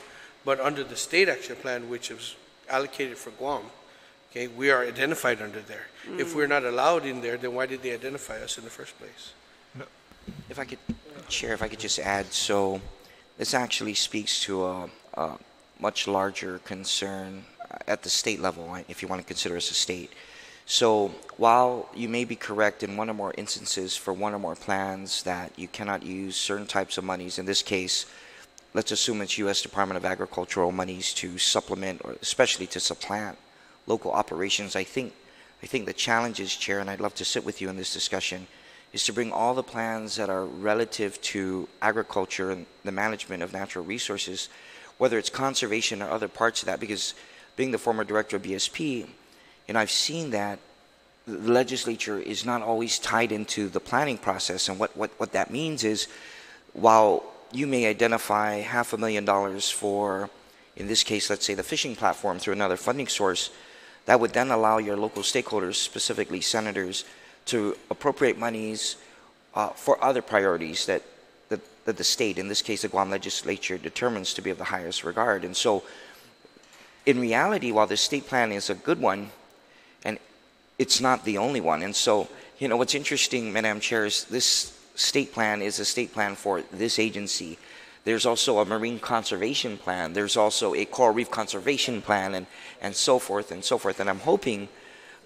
But under the state action plan, which is allocated for Guam, okay, we are identified under there. If we're not allowed in there, then why did they identify us in the first place? If I could, Chair, if I could just add, so this actually speaks to a, a much larger concern at the state level, if you want to consider us a state. So while you may be correct in one or more instances for one or more plans that you cannot use certain types of monies, in this case, let's assume it's U.S. Department of Agricultural monies to supplement or especially to supplant local operations, I think, I think the challenge is, Chair, and I'd love to sit with you in this discussion, is to bring all the plans that are relative to agriculture and the management of natural resources, whether it's conservation or other parts of that, because being the former director of BSP, and I've seen that the legislature is not always tied into the planning process. And what, what, what that means is while you may identify half a million dollars for, in this case, let's say the fishing platform through another funding source, that would then allow your local stakeholders, specifically senators, to appropriate monies uh, for other priorities that, that, that the state, in this case the Guam legislature, determines to be of the highest regard. And so, in reality, while the state plan is a good one, and it's not the only one. And so, you know, what's interesting, Madam Chair, is this state plan is a state plan for this agency. There's also a marine conservation plan. There's also a coral reef conservation plan, and, and so forth and so forth. And I'm hoping,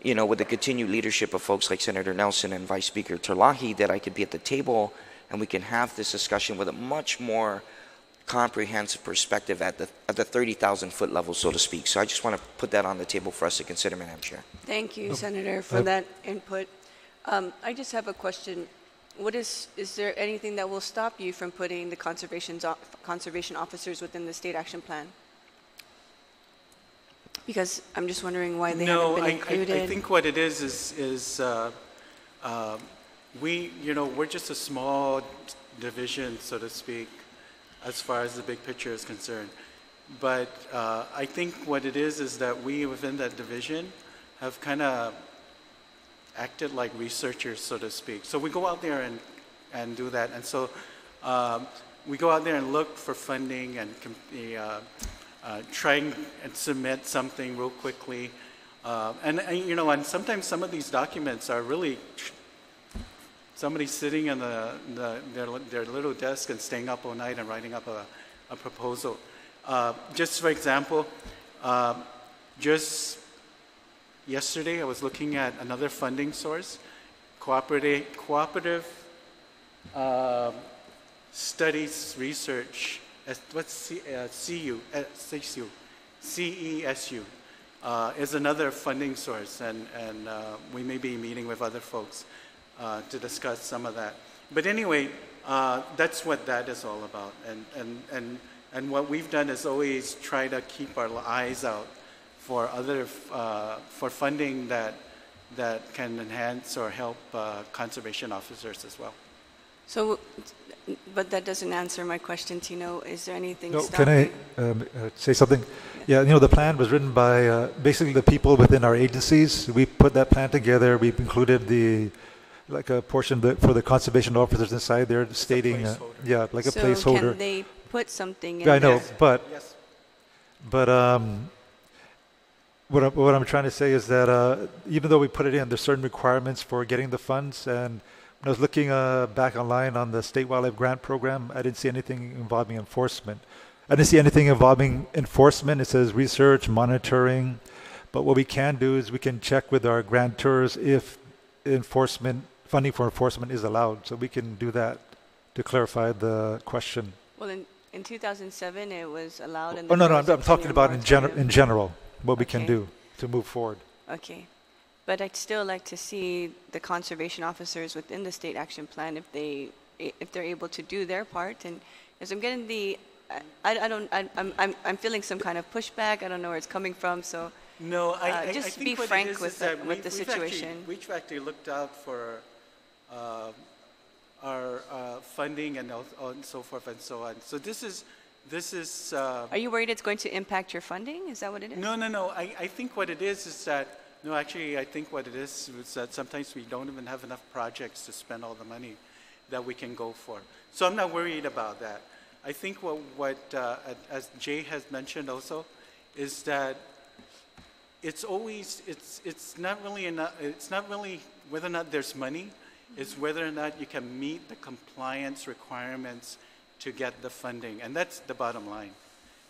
you know, with the continued leadership of folks like Senator Nelson and Vice Speaker Terlaje, that I could be at the table and we can have this discussion with a much more comprehensive perspective at the at the 30,000 foot level, so to speak. So I just want to put that on the table for us to consider, Madam Chair. Thank you, Senator, for that input. Um, I just have a question. What is, is there anything that will stop you from putting the conservation officers within the state action plan? Because I'm just wondering why they No, haven't I, been I, included. I think what it is, is, is, uh, um, we, you know, we're just a small division, so to speak, as far as the big picture is concerned. But, uh, I think what it is, is that we within that division have kind of acted like researchers, so to speak. So we go out there and, and do that. And so, um, we go out there and look for funding and, uh, uh, trying and submit something real quickly. Uh, and, and, you know, and sometimes some of these documents are really somebody sitting in the, the, their, their little desk and staying up all night and writing up a, a proposal. Uh, just for example, uh, just yesterday I was looking at another funding source, cooperative, cooperative uh, studies, research, what's C- CU, uh, CESU, uh, is another funding source, and, and uh, we may be meeting with other folks uh, to discuss some of that. But anyway, that's what that is all about. And, and, and, and what we've done is always try to keep our eyes out for other, uh, for funding that, that can enhance or help uh, conservation officers as well. So, but that doesn't answer my question, Tino. Is there anything No, stopping? can I um, uh, say something? Yeah, you know, the plan was written by uh, basically the people within our agencies. We put that plan together. We've included the, like a portion that- for the conservation officers inside there stating, uh, yeah, like a So placeholder. can they put something in Yeah, I know, there? but Yes. But um, what, I'm, what I'm trying to say is that uh, even though we put it in, there's certain requirements for getting the funds. And when I was looking uh, back online on the State Wildlife Grant Program, I didn't see anything involving enforcement. I didn't see anything involving enforcement. It says research, monitoring. But what we can do is we can check with our grantors if enforcement, funding for enforcement is allowed. So we can do that to clarify the question. Well, in, in 2007, it was allowed in Oh, no, no, I'm, I'm talking about in, gener- in general, what we can do to move forward. Okay. But I'd still like to see the conservation officers within the state action plan if they, if they're able to do their part. And as I'm getting the, I, I don't, I- I'm, I'm, I'm feeling some kind of pushback. I don't know where it's coming from, so. No, I, Uh, I, I just think be what frank is with is the- that with we- the we've actually- situation. We've actually looked out for uh, our uh, funding and and so forth and so on. So this is, this is. uh, Are you worried it's going to impact your funding? Is that what it is? No, no, no. I, I think what it is is that, no, actually, I think what it is is that sometimes we don't even have enough projects to spend all the money that we can go for. So I'm not worried about that. I think what, what uh, as Jay has mentioned also, is that it's always, it's, it's not really enough, it's not really whether or not there's money, it's whether or not you can meet the compliance requirements to get the funding. And that's the bottom line.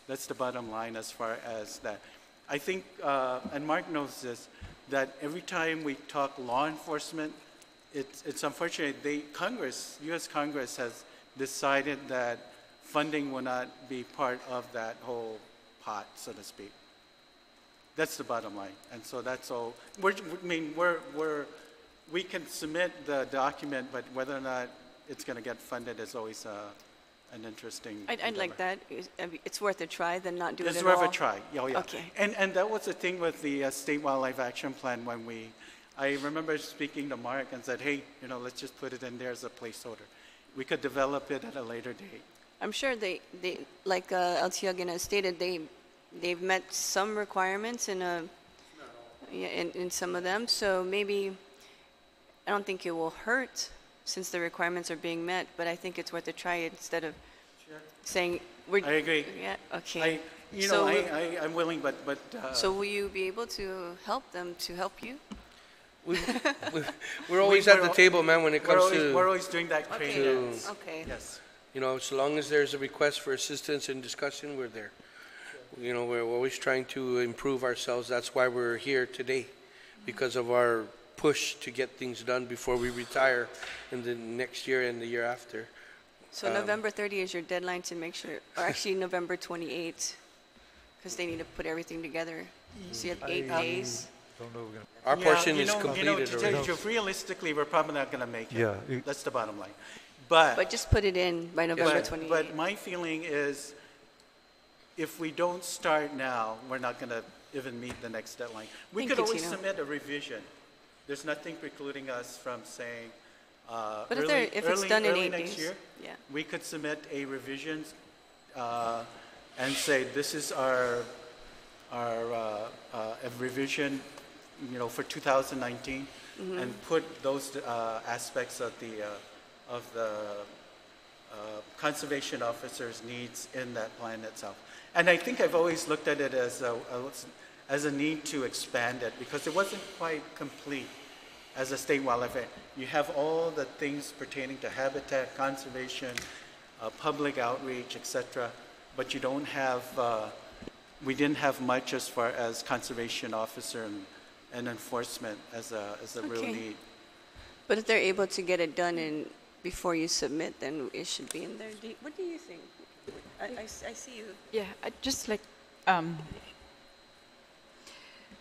That's the bottom line as far as that. I think, uh, and Mark knows this, that every time we talk law enforcement, it's, it's unfortunate, they, Congress, US Congress has decided that funding will not be part of that whole pot, so to speak. That's the bottom line. And so that's all, we're, I mean, we're, we're, we can submit the document, but whether or not it's going to get funded is always uh, an interesting. I'd, I'd like that. It's- It's worth a try than not do it It's worth all. a try, yeah, oh, yeah. Okay. And, and that was the thing with the uh, State Wildlife Action Plan when we, I remember speaking to Mark and said, hey, you know, let's just put it in there as a placeholder. We could develop it at a later date. I'm sure they, they like uh, LT Aguon has stated, they, they've met some requirements in a, yeah, in, in some of them, so maybe, I don't think it will hurt since the requirements are being met, but I think it's worth a try instead of saying, we're. I agree. Yeah, I, okay. you So know, I, I, I'm willing, but, but. uh, So will you be able to help them to help you? We- we- We're always at the table, man, when it We're comes to. we're always doing that crane Okay. dance. Okay. Yes. you know, so long as there's a request for assistance and discussion, we're there. You know, we're always trying to improve ourselves. That's why we're here today, because of our push to get things done before we retire in the next year and the year after. So Um, November 30 is your deadline to make sure, or actually November 28th, because they need to put everything together. So you have eight I- days. Don't know. we're gonna- Our Yeah, portion you is know- You know, completed to tell you already. the truth, realistically, we're probably not going to make it. Yeah, it- That's the bottom line. But. But just put it in by November But, 28th. but my feeling is, if we don't start now, we're not going to even meet the next deadline. We Thank could you, always Tino. submit a revision. There's nothing precluding us from saying, uh, But if early, if it's done in early eight next days, year, yeah. we could submit a revision uh, and say, this is our, our uh, uh, a revision, you know, for 2019, Mm-hmm. and put those uh, aspects of the, uh, of the uh, conservation officer's needs in that plan itself. And I think I've always looked at it as a, as a need to expand it, because it wasn't quite complete as a state wildlife. You have all the things pertaining to habitat, conservation, uh, public outreach, etc., but you don't have, uh, we didn't have much as far as conservation officer and, and enforcement as a, as a real Okay. need. But if they're able to get it done in, before you submit, then it should be in there. Do you- What do you think? I see you. Yeah, I just like, um,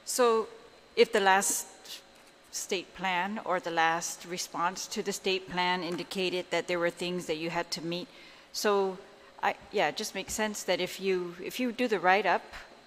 so if the last state plan or the last response to the state plan indicated that there were things that you had to meet, so I, yeah, it just makes sense that if you, if you do the write-up,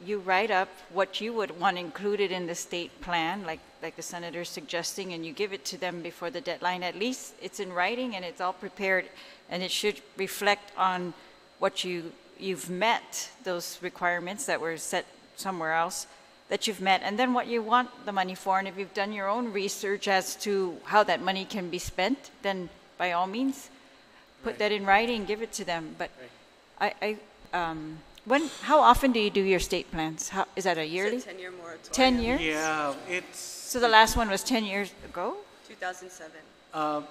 you write up what you would want included in the state plan, like, like the senator's suggesting, and you give it to them before the deadline. At least it's in writing and it's all prepared, and it should reflect on what you, you've met, those requirements that were set somewhere else, that you've met, and then what you want the money for. And if you've done your own research as to how that money can be spent, then by all means, put that in writing, give it to them. But I, I, um, when, how often do you do your state plans? How, is that a yearly? 10-year moratorium. 10 years? Yeah, it's, So the last one was 10 years ago? 2007. uh,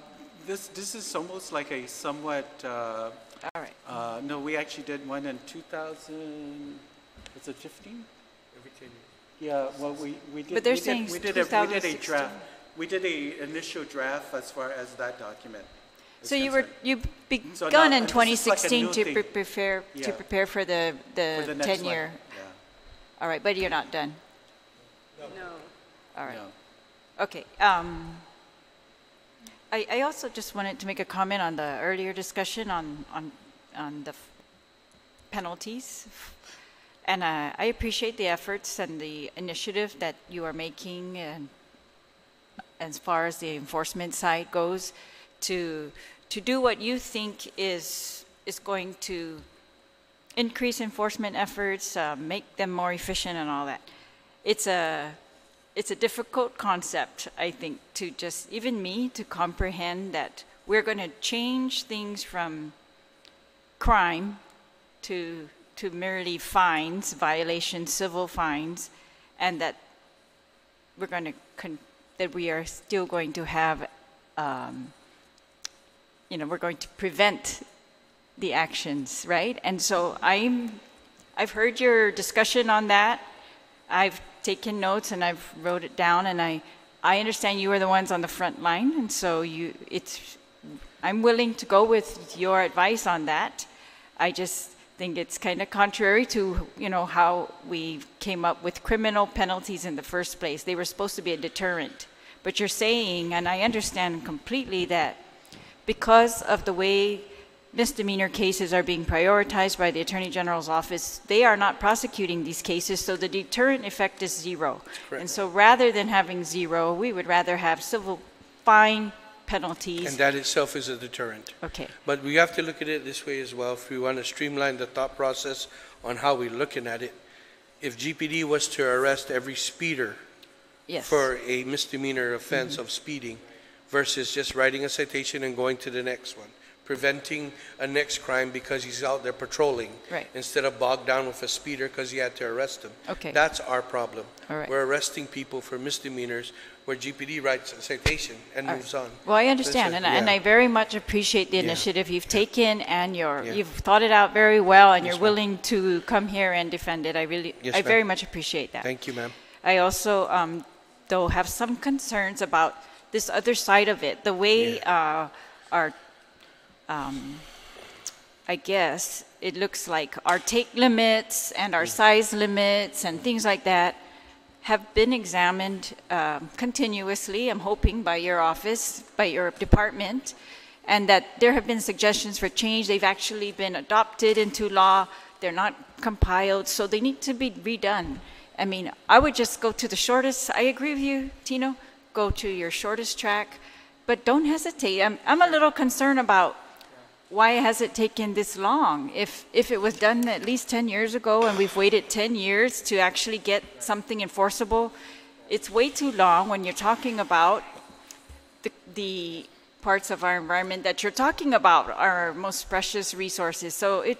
this, this is almost like a somewhat, uh, All right. uh, no, we actually did one in 2000, was it 15? Every 10 years. Yeah, well, we, we did. But they're we did- we did a- We did a draft, we did a initial draft as far as that document. So you were, concerned. you So begun now- in and this is like 2016 to pre- prepare, to prepare for the, For the the next one, 10-year. Yeah, All right, but you're not done. No. All right. no. Okay. Um, I, I also just wanted to make a comment on the earlier discussion on, on, on the f- penalties. And uh, I appreciate the efforts and the initiative that you are making and as far as the enforcement side goes to, to do what you think is, is going to increase enforcement efforts, uh, make them more efficient and all that. It's a, it's a difficult concept, I think, to just, even me, to comprehend that we're going to change things from crime to, to merely fines, violations, civil fines, and that we're going to, that we are still going to have, um, you know, we're going to prevent the actions, right? And so I'm, I've heard your discussion on that. I've taken notes and I've wrote it down, and I, I understand you are the ones on the front line, and so you, it's, I'm willing to go with your advice on that. I just think it's kind of contrary to, you know, how we came up with criminal penalties in the first place. They were supposed to be a deterrent. But you're saying, and I understand completely that because of the way misdemeanor cases are being prioritized by the Attorney General's office, they are not prosecuting these cases, so the deterrent effect is zero. And so rather than having zero, we would rather have civil fine penalties. And that itself is a deterrent. Okay, But we have to look at it this way as well, if we want to streamline the thought process on how we're looking at it. If GPD was to arrest every speeder yes. for a misdemeanor offense mm-hmm. of speeding versus just writing a citation and going to the next one, preventing a next crime because he's out there patrolling. Right. Instead of bogged down with a speeder because he had to arrest him. Okay. That's our problem. All right. We're arresting people for misdemeanors where GPD writes a citation and All right. moves on. Well, I understand, and, and Yeah. I very much appreciate the Yeah. initiative you've taken, and you're, Yeah. you've thought it out very well, and Yes, you're willing to come here and defend it. I really, Yes, I very much appreciate that. Thank you, ma'am. I also, um, though, have some concerns about this other side of it. The way uh, our, um, I guess, it looks like our take limits and our size limits and things like that have been examined um, continuously, I'm hoping, by your office, by your department, and that there have been suggestions for change. They've actually been adopted into law. They're not compiled, so they need to be redone. I mean, I would just go to the shortest, I agree with you, Tino, go to your shortest track, but don't hesitate. I'm, I'm a little concerned about why has it taken this long? If, if it was done at least 10 years ago and we've waited 10 years to actually get something enforceable, it's way too long when you're talking about the, the parts of our environment that you're talking about, our most precious resources. So it,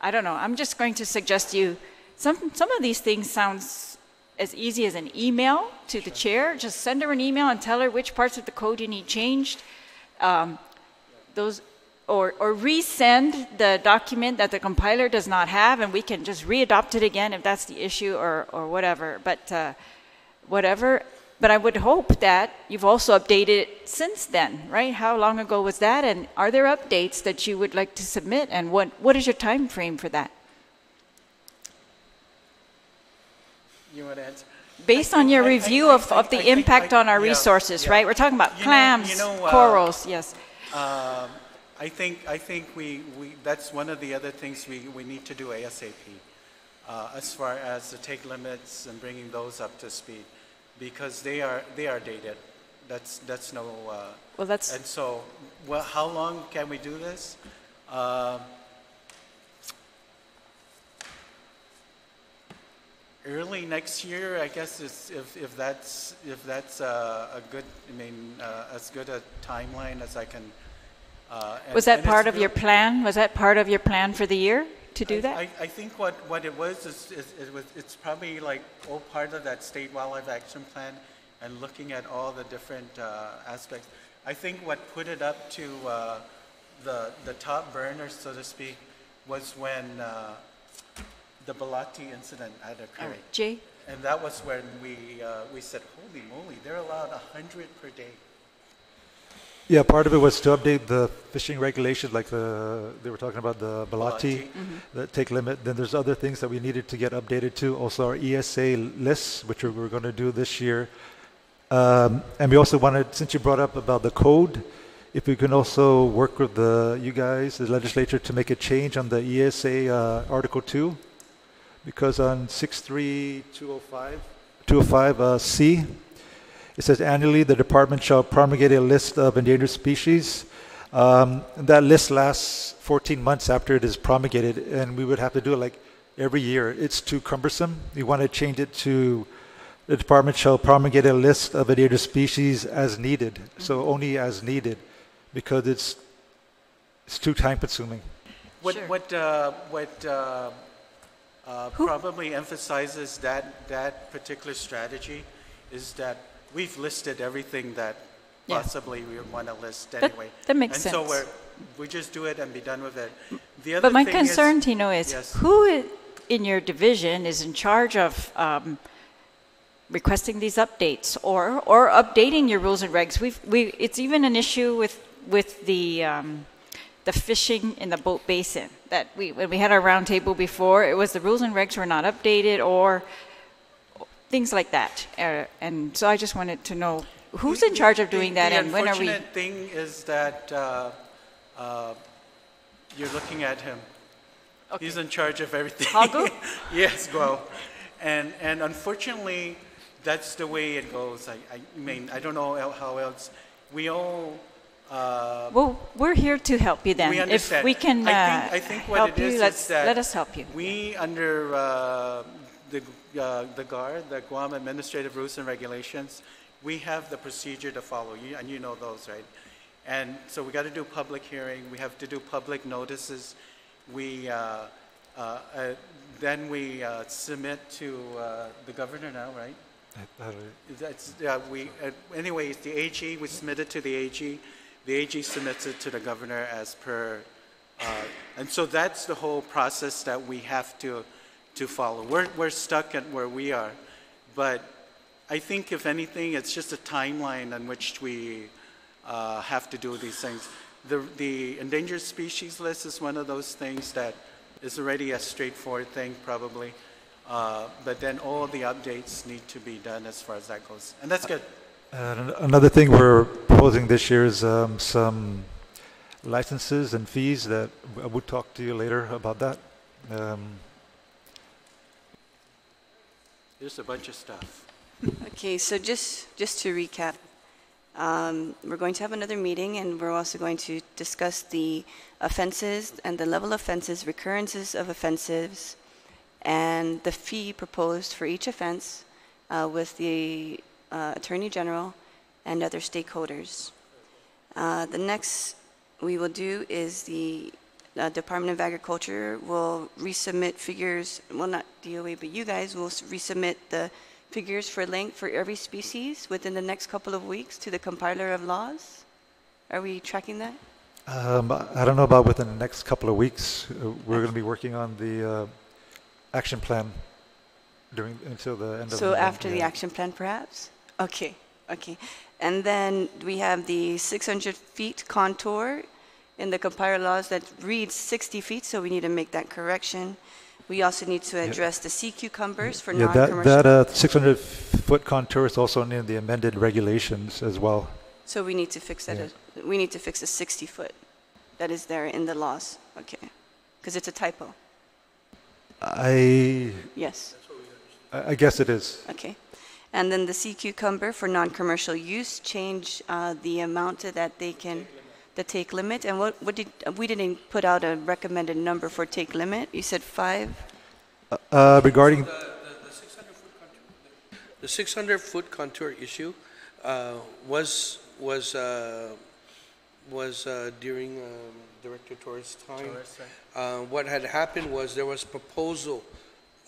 I don't know, I'm just going to suggest you, some, some of these things sounds as easy as an email to the chair. Just send her an email and tell her which parts of the code you need changed. Um, those, or, or resend the document that the compiler does not have, and we can just readopt it again if that's the issue or, or whatever. But uh, whatever but I would hope that you've also updated it since then, right? How long ago was that? And are there updates that you would like to submit? And what, what is your time frame for that? You want to answer? Based I on your I- review I- of, of the impact on our yeah, resources, yeah. right? We're talking about You know- clams, you know, uh, corals, yes. Um, I think, I think we, we, that's one of the other things we, we need to do ASAP, uh, as far as the take limits and bringing those up to speed, because they are, they are dated. That's, that's no, uh, Well, that's, and so, well, how long can we do this? Um, Early next year, I guess, is, if, if that's, if that's uh, a good, I mean, uh, as good a timeline as I can. Uh, was that part of your plan? Was that part of your plan for the year to do I- that? I, I think what, what it was is, is it was, it's probably like all part of that state wildlife action plan and looking at all the different uh, aspects. I think what put it up to uh, the, the top burner, so to speak, was when uh, the Balati incident had occurred. right, Jay? And that was when we, uh, we said, holy moly, they're allowed 100 per day. Yeah, part of it was to update the fishing regulations, like the, they were talking about the Balati, the take limit. Then there's other things that we needed to get updated to. Also our ESA lists, which we we're going to do this year. Um, and we also wanted, since you brought up about the code, if we can also work with the, you guys, the legislature, to make a change on the ESA uh, Article 2. Because on 63205, 205 uh, C, it says annually the department shall promulgate a list of endangered species. Um, that list lasts 14 months after it is promulgated, and we would have to do it like every year. It's too cumbersome. We want to change it to the department shall promulgate a list of endangered species as needed. So only as needed, because it's it's too time consuming. What, Sure. what, uh, what uh, uh, probably emphasizes that, that particular strategy is that we've listed everything that Yeah. possibly we want to list anyway. that makes And so sense. we're, we just do it and be done with it. The other But my thing is- concern, Tino, is Yes. who in your division is in charge of um, requesting these updates or, or updating your rules and regs? We've, we, it's even an issue with, with the, um, the fishing in the boat basin. That we, when we had our roundtable before, it was the rules and regs were not updated or things like that. Uh, And so I just wanted to know who's in charge of The- doing that the and when are we? The unfortunate thing is that uh, uh, you're looking at him. He's in charge of everything. Hagu? yes, Guo. And, and unfortunately, that's the way it goes. I, I mean, I don't know how else. We all, uh, Well, we're here to help you then. we understand. If we can I uh, think, I think what help it you, is let's, that let us help you. We, under uh, the, uh, the GAR, the Guam Administrative Rules and Regulations, we have the procedure to follow, You- and you know those, right? And so we got to do public hearing, we have to do public notices. We, uh, uh, uh, then we uh, submit to uh, the governor now, right? That's, we, uh, anyway, it's the AG, we submit it to the AG. The AG submits it to the governor as per, uh, and so that's the whole process that we have to, to follow. We're, we're stuck at where we are, but I think if anything, it's just a timeline on which we uh, have to do these things. The, the endangered species list is one of those things that is already a straightforward thing, probably. Uh, But then all the updates need to be done as far as that goes. And that's good. Another thing we're proposing this year is um, some licenses and fees that I would talk to you later about that. Um, There's a bunch of stuff. Okay, so just, just to recap, um, we're going to have another meeting, and we're also going to discuss the offenses and the level of offenses, recurrences of offenses, and the fee proposed for each offense uh, with the uh, Attorney General and other stakeholders. Uh, The next we will do is the uh, Department of Agriculture will resubmit figures, well, not DOA, but you guys will resubmit the figures for length for every species within the next couple of weeks to the compiler of laws? Are we tracking that? um, I don't know about within the next couple of weeks. Uh, We're going to be working on the uh, action plan during, until the end of. The So after the yeah. action plan, perhaps? Okay, okay. And then we have the 600 feet contour in the compiler laws that reads 60 feet, so we need to make that correction. We also need to address the sea cucumbers for Yeah, that, non-commercial. that uh, 600-foot contour is also in the amended regulations as well. So we need to fix that, Yeah. as- we need to fix the 60 foot that is there in the laws, okay? Because it's a typo, I, yes, I I guess it is. okay. And then the sea cucumber for non-commercial use, change uh, the amount that they can, the take limit. And what, what did, we didn't put out a recommended number for take limit, you said five? Uh, Regarding, The 600-foot contour issue uh, was, was, uh, was uh, during um, Director Torres' time. Uh, What had happened was there was proposal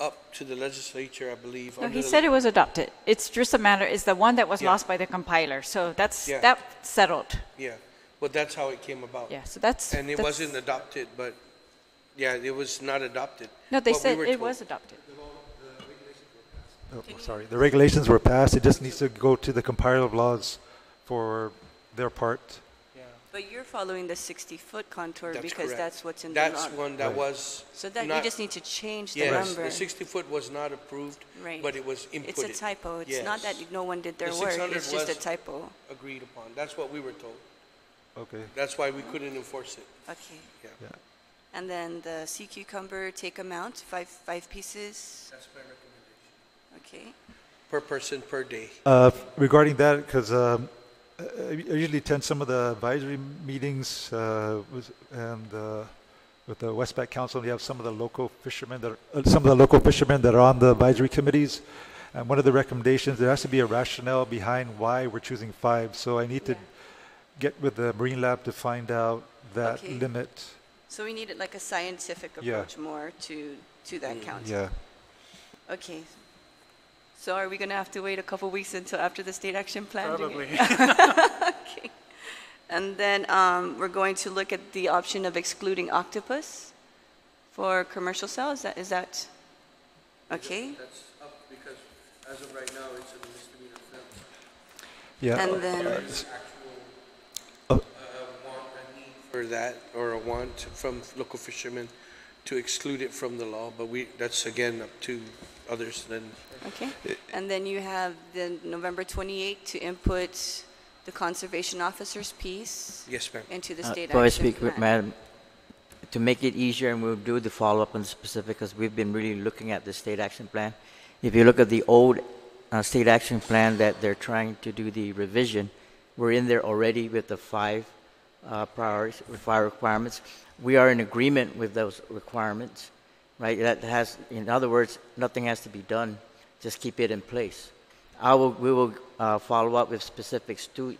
up to the legislature, I believe. No, he said it was adopted. It's just a matter, it's the one that was Yeah. lost by the compiler, so that's, Yeah. that settled. Yeah, well, that's how it came about. Yeah, so that's. And it that's- wasn't adopted, but, yeah, it was not adopted. No, they what we said were it told. was adopted. oh, sorry, the regulations were passed, it just needs to go to the compiler of laws for their part. But you're following the 60-foot contour That's because correct. that's what's in the law. That's one that Right. was. So that, you not- just need to change the Yes, number. the 60-foot was not approved, Right. but it was inputted. It's a typo. It's not that Yes. no one did their The work. 600 It's just a was- typo. Agreed upon. That's what we were told. Okay, That's why we couldn't enforce it. Okay. Yeah. yeah. And then the sea cucumber take amount, five, five pieces. That's my recommendation. Okay. Per person, per day. Uh, Regarding that, because I usually attend some of the advisory meetings uh, with- and uh, with the Wespac Council, and you have some of the local fishermen that, are- uh, some of the local fishermen that are on the advisory committees. And one of the recommendations, there has to be a rationale behind why we're choosing five. So I need to get with the Marine Lab to find out that Okay. limit. So we needed like a scientific Yeah. approach more to, to that count. Yeah. Okay. So are we going to have to wait a couple weeks until after the state action plan? Probably. Okay. And then um, we're going to look at the option of excluding octopus for commercial sales. Is that, is that, okay? That's up because as of right now, it's a misdemeanor offense. Yeah. And then. Uh, want a need For that, or a want from local fishermen to exclude it from the law, but we, that's again up to others than, okay. And then you have the November 28 to input the conservation officer's piece yes, ma'am. into the Uh, state Before I action speak, with plan. Madam, to make it easier, and we'll do the follow-up on the specific, because we've been really looking at the state action plan. If you look at the old uh, state action plan that they're trying to do the revision, we're in there already with the five uh, priorities, with five requirements. We are in agreement with those requirements, right? That has, in other words, nothing has to be done, just keep it in place. I will, we will uh, follow up with specifics to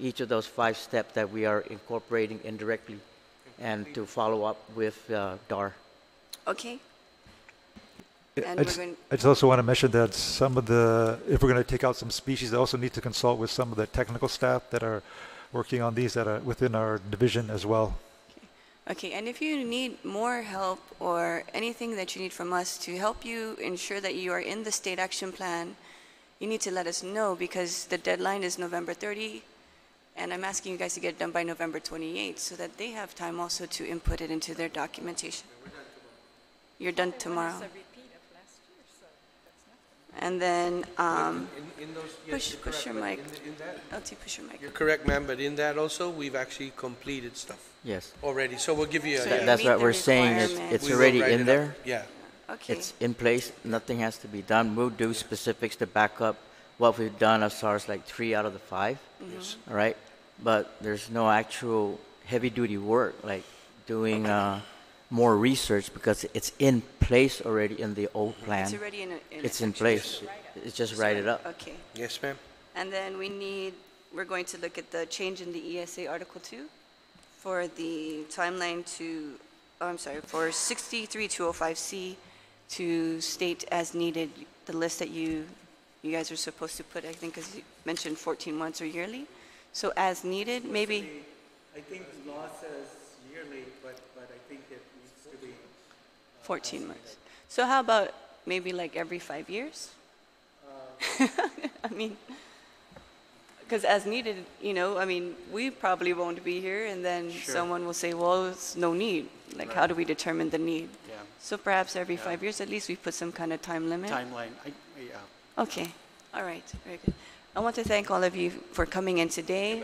each of those five steps that we are incorporating indirectly and to follow up with uh, DAR. Okay. I And we're just, going, I just also want to mention that some of the, if we're going to take out some species, I also need to consult with some of the technical staff that are working on these that are within our division as well. okay, and if you need more help or anything that you need from us to help you ensure that you are in the state action plan, you need to let us know because the deadline is November 30, and I'm asking you guys to get it done by November 28 so that they have time also to input it into their documentation. You're done tomorrow. And then, um, In, in those, yes, push, you're push correct, your but mic. in- In that, LT, push your mic. you're correct, ma'am, but in that also, we've actually completed stuff Yes. already, so we'll give you a. So That- you That's meet what the we're saying, it's, requirement. it's we will already write it in up. there, Yeah, Okay, it's in place, nothing has to be done. We'll do specifics to back up what we've done as far as like three out of the five, yes. all right? But there's no actual heavy-duty work, like doing uh, more research, because it's in place already in the old plan. it's already in, a- in. It's in place. It's just write it up. Okay. Yes, ma'am. And then we need, we're going to look at the change in the ESA Article 2 for the timeline to, oh, I'm sorry, for 63205C to state as needed the list that you, you guys are supposed to put, I think, as you mentioned, 14 months or yearly. So as needed, maybe, I think the law says yearly, but, but I think it needs to be 14 months. So how about maybe like every five years? I mean, because as needed, you know, I mean, we probably won't be here, and then Sure. someone will say, well, it's no need. Like, how do we determine the need? Yeah. So perhaps every Yeah. five years, at least we put some kind of time limit. Timeline, I, yeah. Okay, all right, very good. I want to thank all of you for coming in today,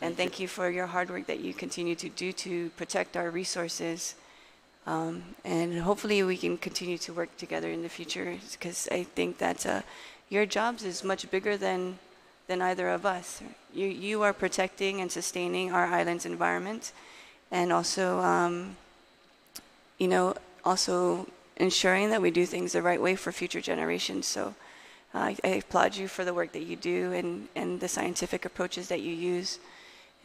and thank you for your hard work that you continue to do to protect our resources. Um, And hopefully, we can continue to work together in the future, because I think that uh, your jobs is much bigger than, than either of us. You, you are protecting and sustaining our island's environment, and also, um, you know, also ensuring that we do things the right way for future generations. So uh, I, I applaud you for the work that you do and, and the scientific approaches that you use,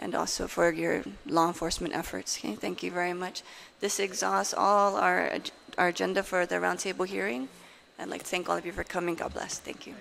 and also for your law enforcement efforts. Okay, thank you very much. This exhausts all our, our agenda for the roundtable hearing. I'd like to thank all of you for coming. God bless. Thank you.